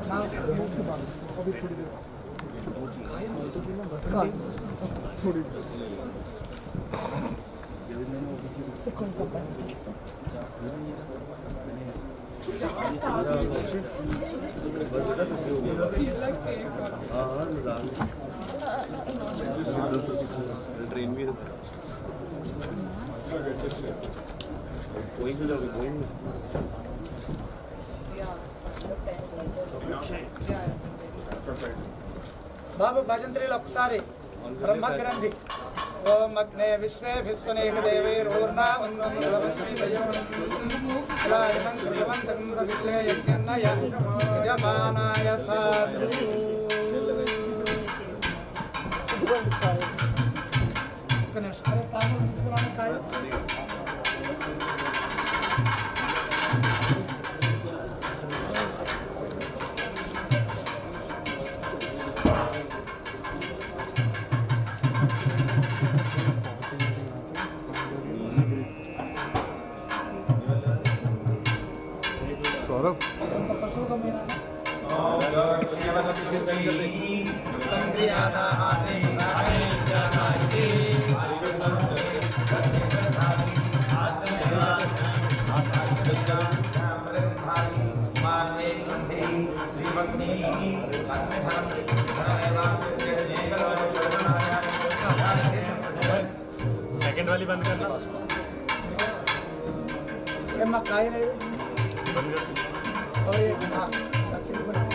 మాకు ट्रेन भी कोई भी कोई बाबा भजन त्रिलोक सारे ब्रह्म ग्रंथि ओम अग्ने विश्वे विश्वनेक देवैरोर्नावन्तं कुलमस्वीतयोनम् कृतवन्तं सवित्रे यज्ञन्नय यजमानाय साधु अरे काम सेकंड वाली बंद करना उसको ये मकाई नहीं बंद कर और ये हाँ तीन बंद।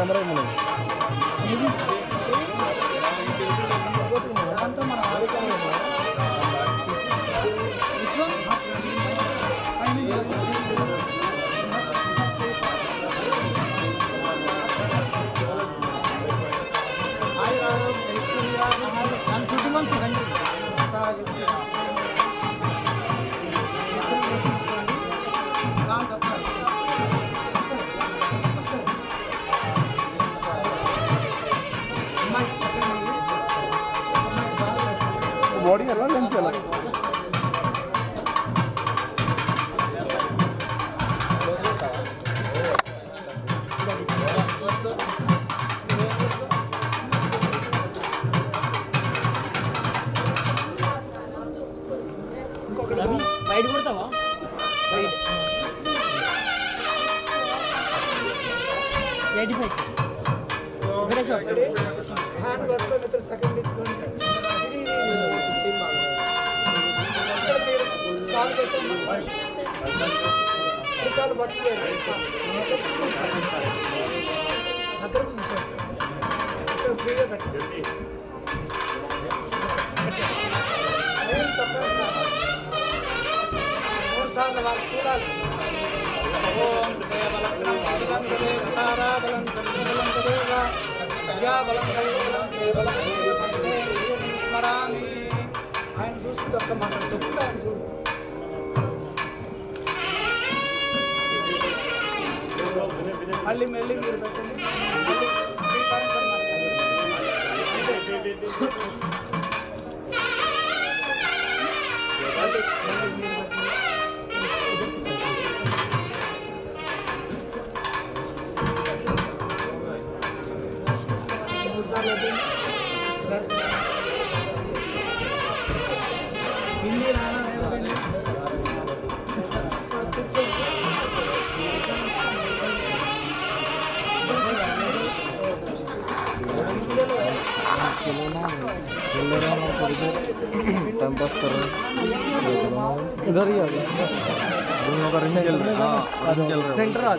cámara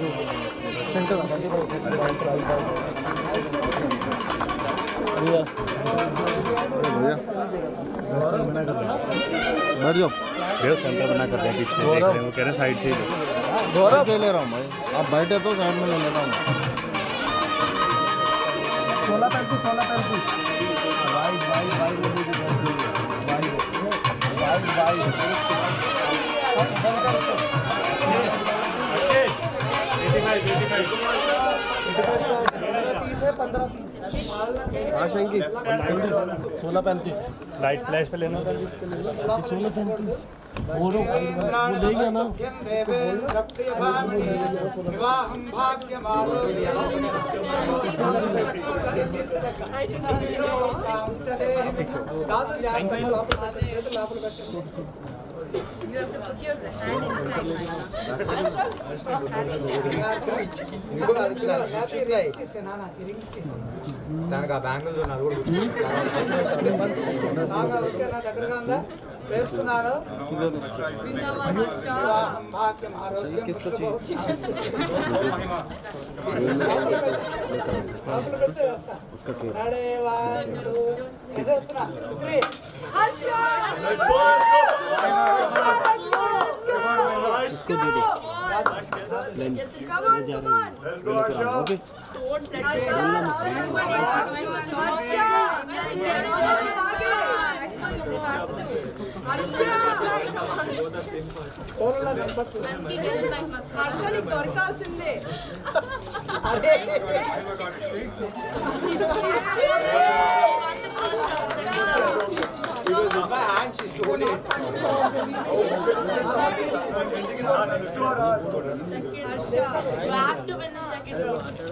सेंटर जाओ भैया बना कर रहे हैं पीछे देख रहे हैं वो कह रहे साइड से गौरव। से ले रहा हूँ भाई। आप बैठे तो साइड में ले लेता हूँ। सोलह पैंतीस सोलह पैंतीस। सोलह पैंतीस लाइट फ्लैश पे लेना सोलह पैंतीस बोलो ले ना थैंक यू You ఆ బ్యాంగిల్ వేస్తున్నాను భాగ్యం Come on, come on. Let's go, Arsha. Okay. Don't let Arsha. Arsha. Arsha. Arsha. Arsha. Arsha. You have to win the second round.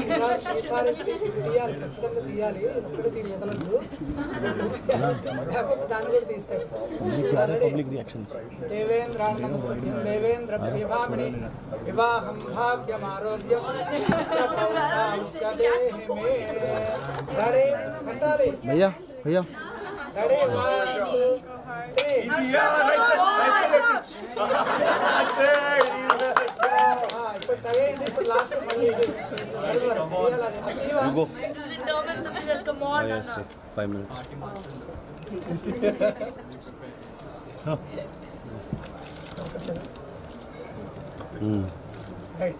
ఈసారి- ఈసారి తీయాలి ఖచ్చితంగా తీయాలి ఒక్కడే తీసి వదలద్దు లేకపోతే దాన్ని కూడా తీస్తాడు పబ్లిక్ రియాక్షన్స్ దేవేంద్రాణ నమస్తభ్యం దేవేంద్ర ప్రియభామిని వివాహం భాగ్యం ఆరోగ్యం రెడీ పెట్టాలి భయ్యా భయ్యా You go. Come on, yes, five minutes. huh. mm. Right.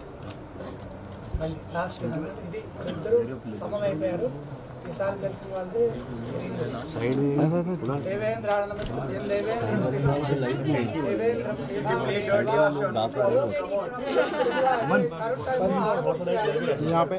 Last ఇది ఇద్దరు సమమైపోయారు किसान पेंशन वाले देवेंद्र देवेंद्र यहाँ पे?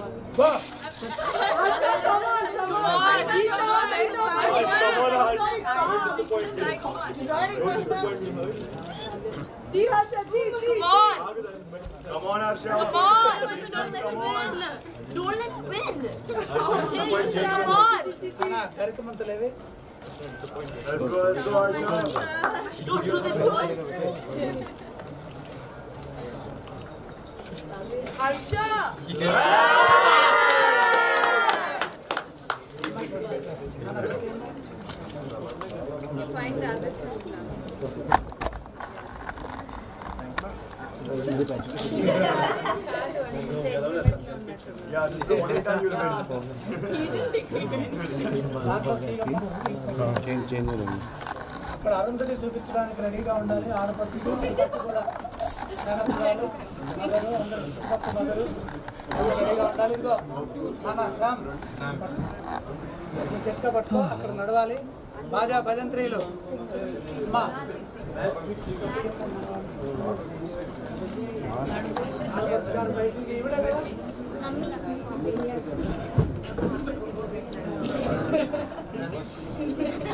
Come on, come on! Come on! Come on, Come on! Don't let him win! Don't let him win! Come on! Come on! Come on! Let's go, let's go, Don't do this to us. Harsha Yeah, this is the only time you'll get the problem. Change, change the అక్కడ అరుంధతి చూపించడానికి రెడీగా ఉండాలి. ఆడపడుతుంది కూడా మేనత్రాలు mother అందరూ mother. రెడీగా ఉండాలి. ఇదిగో నాన్న శ్యామ్. చెక్క పట్టుకో అక్కడ నడవాలి. బాజా భజంత్రీలు. అమ్మా. కదా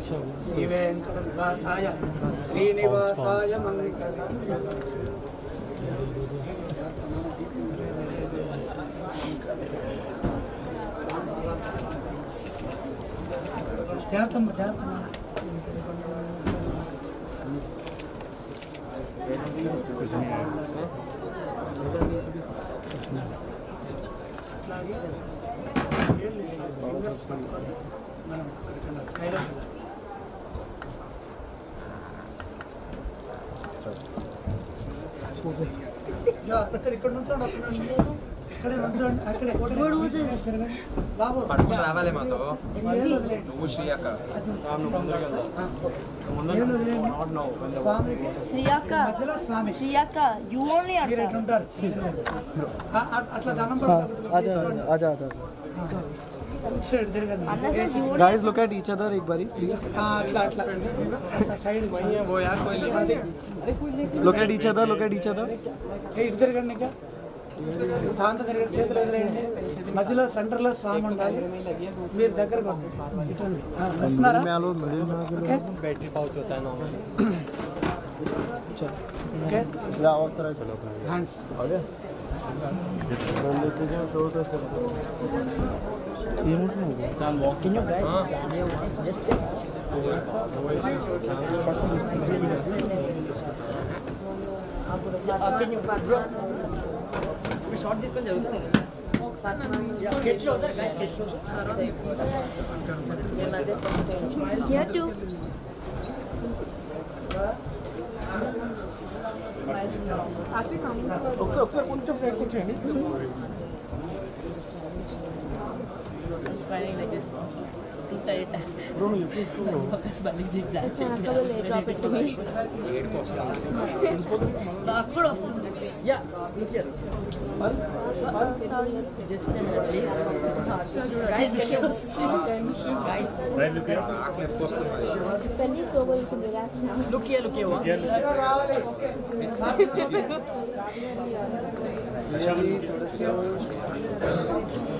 శ్రీవేంకటనివాసాయ శ్రీనివాసాయ మంగళ అట్లాగే మనం అక్కడికి వెళ్ళాలి యా, ఇక్కడ ఇక్కడ నుంచోండి అక్కడ నుండి అక్కడే మంచోండి అక్కడే తిరగండి. బాబు పడుకుని రావాలి మాతో ఏళ్ళు వదిలేయండి. నువ్వు శ్రీ అక్క ఏళ్ళు వదిలేయండి. స్వామికి శ్రీయాక్క మధ్యలో స్వామి శ్రీయాక్క యూ ఓన్లీ మీరు ఎట్లుంటారు ఆ, ఆ, అట్లా దండం పడుతుంది తిరగండి guys look at each other एक बारी प्लीज ఆ, అట్లా అట్లా అట్లా సైడ్ అది look at each other look at each other ఏ, ఇటు తిరగండి ఇంకా శాంత తిరగండి చేతులు వదిలేయండి మధ్యలో సెంటర్ లో స్వామి ఉండాలి మీరు దగ్గర ఇటండి ఆ, వస్తున్నారా ఓకే बैटरी पाउच होता है नॉर्मल ఓకే या और तरह चलो hands Can you guys just can you bro short తీసుకొని జరుగుతుంది get low guys get low Here too. ఒకసారి ఒకసారి కొంచెం సైడ్ వచ్చేయండి I'm smiling like this. Too tight. smiling the exact same. నాకు కూడా వస్తుంది yeah just minute please guys guys Right, look here. Penny's over, you can relax now. Look here look here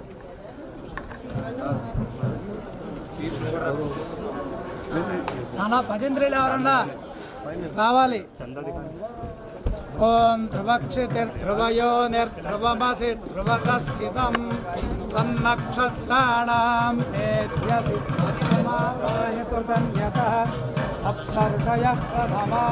నానా భజంత్రులు ఎవరన్నా రావాలి ఓం ధ్రువక్షితిర్ధ్రువయో నిర్ధ్రువమసి ధ్రువకస్థితం సన్నక్షత్రాణం వేద్యసి సుతన్యత సప్తర్షయ ప్రథమా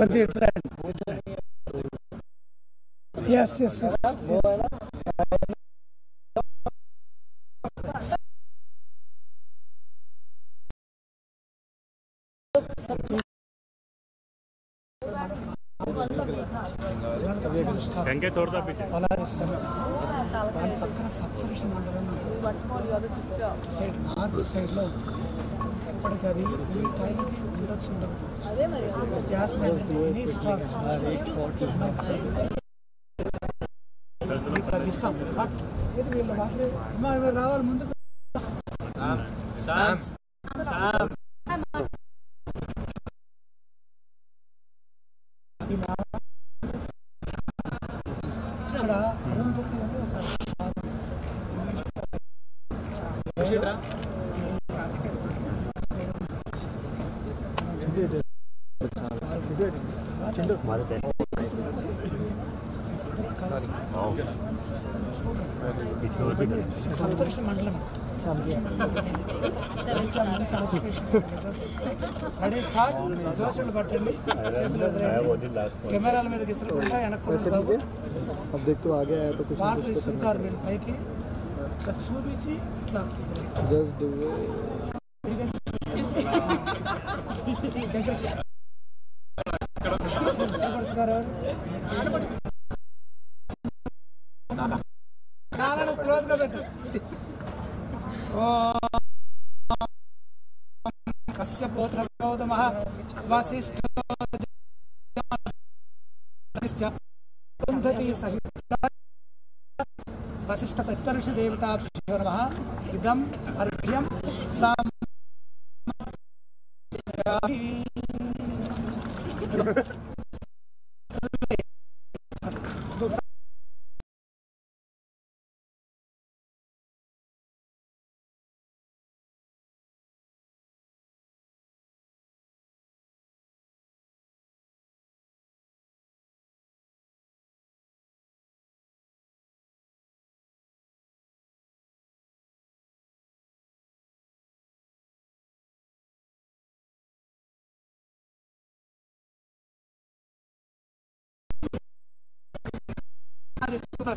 country trend. Yes, yes, yes. yes. ಹೆಂಗೆ ತೋರ್ದ ಬಿಜೆ పక్కన సప్తరిషి మండలం side north సైడ్లో ఉంది assessment, any structure. వర్షాలు పట్టండి కెమెరాల మీద విసిరకుండా వెనక్కుండా వాటర్ ఇసుకుతారు మీరు పైకి ఇట్లా చూపించి ఇట్లా Yeah.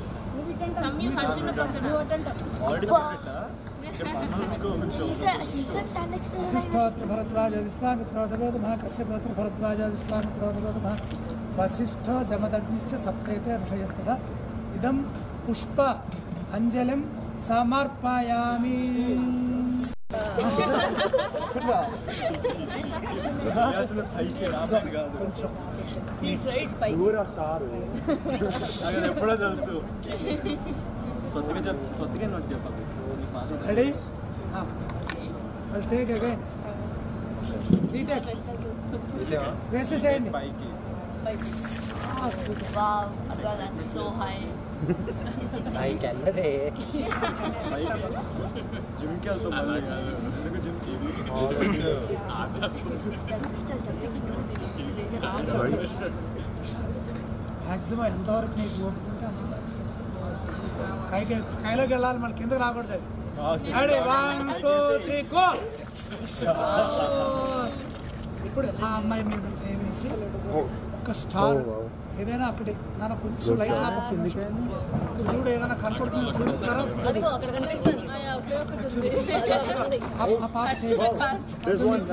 Samir Hashin वशिष्ठोत्र भरद्वाज विश्वामित्रोदवेद महा कस्य पुत्र भरद्वाज विश्वामित्रोदवेद महा वशिष्ठ जमदग्निश्च सप्तैते ऋषयस्तथा इदं पुष्प अञ्जलिं समर्पयामि Please write by. స్టార్ నాకు ఎప్పుడో తెలుసు కొత్తగా చెప్ కొత్తగా నోట్ చెప్పాలి రెడీ టేక్ అగైన్ రీటేక్ వేసేసేయండి పైకి Wow, Abra, that's so high. పైకి వెళ్ళదే జిమ్కి వెళ్తాం మళ్ళీ. ఎందుకు జిమ్కి. మ్యాక్సిమం ఎంతవరకు నీకు ఓపుకుంటే స్కైకి స్కైలోకి వెళ్ళాలి మళ్ళీ కిందకి రాకూడదు. అది వన్ టూ త్రీ గో ఇప్పుడు ఆ అమ్మాయి మీద చేయవేసి ఒక స్టార్ ఏదైనా అక్కడి నన్ను కొంచెం లైట్ ఆపుతుంది చూడు ఏదైనా కనపడుతుంది చూపిస్తారా అదిగో అక్కడ కనిపిస్తుంది ఆ ఆ పాప There's one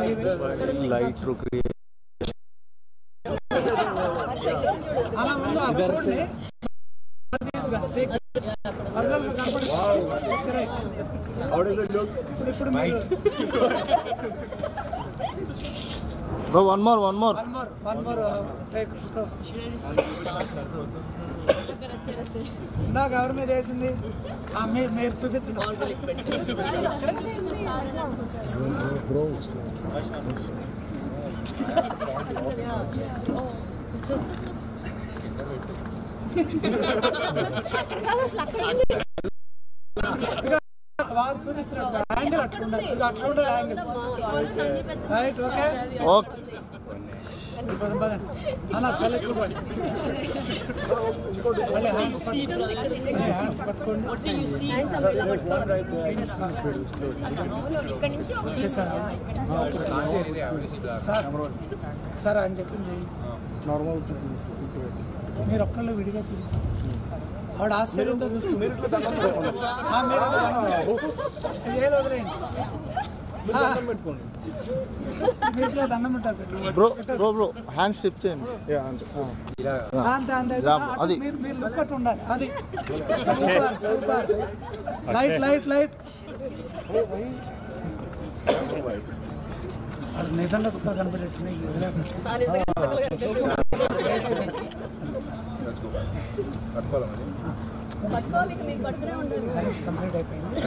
light to create. అలా ముందు ఆ చూడండి ఒరిజినల్గా కనపడుతుంది okay, right. How does it look? ఇప్పుడు ఇప్పుడు మీరు Bro, one more, one more. One more one more take photo ఇందాక ఎవరి మీద వేసింది ఆ, మీరు మీరు చూపించండి వారు చూపించినట్టు యాంగిల్ అట్లా ఉండాలి ఇది అట్లా ఉండాలి యాంగిల్ రైట్ ఓకే Okay. పదండి పదండి అన్న చాలా ఎక్కువ పడి మళ్ళీ హ్యాండ్స్ పట్టుకోండి మళ్ళీ హ్యాండ్స్ పట్టుకోండి ఓకే సార్ సార్ సార్ ఆయన చెప్పింది నార్మల్ మీరు ఒక్కళ్ళు విడిగా చూపించండి ఆవిడ ఆశ్చర్యంతో చూస్తుంది మీరు ఏదో వదిలేయండి bro bro bro hand shift చేయండి. అది అది. నిజంగా సుఖ కనపడేట్టున్నాయి కంప్లీట్ అయిపోయింది.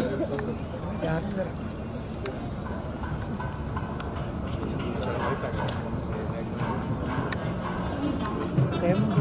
జాగ్రత్తగా Thank you.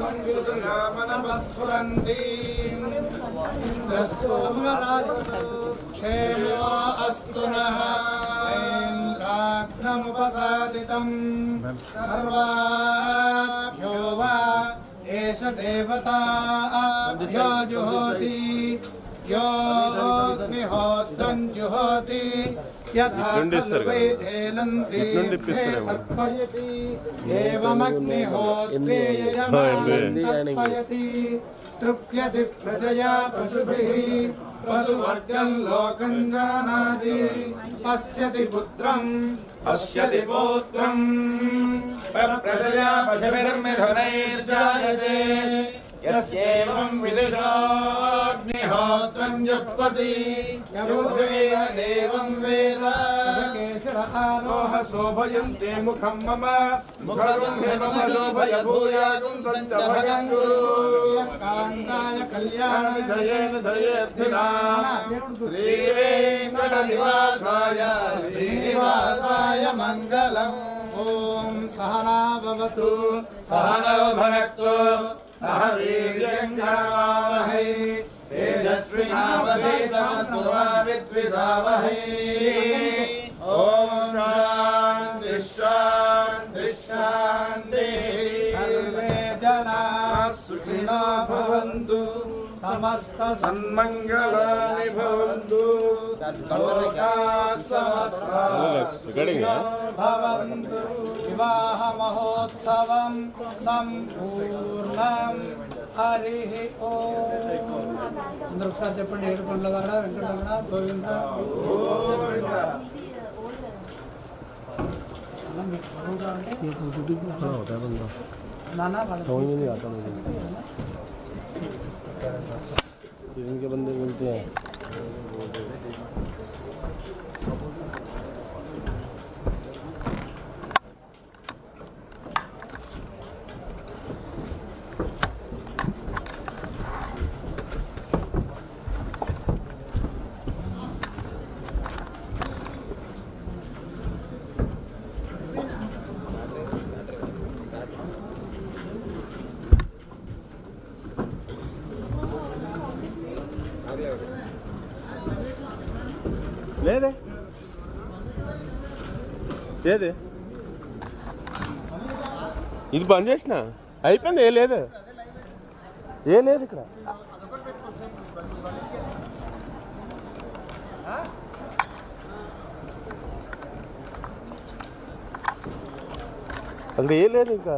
मङ्गलदुर्गामनमस्फुरन्तीम् क्षेम्यो अस्तु नः सर्वाभ्यो वा एष देवताभ्यो जुहोति योऽग्निहोत्रम् जुहोति यथार्थर्पयति एवमग्निहोत्रेयमान्तर्पयति हम्म। तृप्यति प्रजया पशुभिः पशुवर्गं लोकं जानाति पश्यति पुत्रम् पश्यति पौत्रम् प्रजया पशुभिर्मिथुनैर्जायते। यस्येवं विदुषोऽग्निहोत्रं जुह्वति यमुषेण देवं वेद। केशरहारोह शोभयं ते मुखं मम। मुखं हे मम शोभय भूयागुं सत्यभगं गुरु कान्ताय कल्याणविधयेन धयेऽर्थिना श्रीवेङ्कटनिवासाय श्रीनिवासाय मङ्गलम्। ॐ सहना भवतु। सहनौ सह वीर्यङ्करवावहै तेजस्विनावधे समस्वाविद्विषावहै ॐ शान्ति भवन्तु। समस्त सन्मङ्गलानि भवन्तु लोकाः समस्ताः recording है? भवन्तु विवाह महोत्सवं సంపూర్ణం హరి ఓం అందరూ ఒకసారి చెప్పండి ఏడు పండ్లవాడ వెంకటరమణ గోవింద అన్న, మీకు బరువుగా ఉంటే हाँ होता है बंदा నాన్న इनके बंदे मिलते हैं। ఏది? ఇది బంద్ చేసిన? అయిపోయింది? ఏ లేదు? ఏ లేదు ఇక్కడ. అక్కడ ఏ లేదు ఇంకా.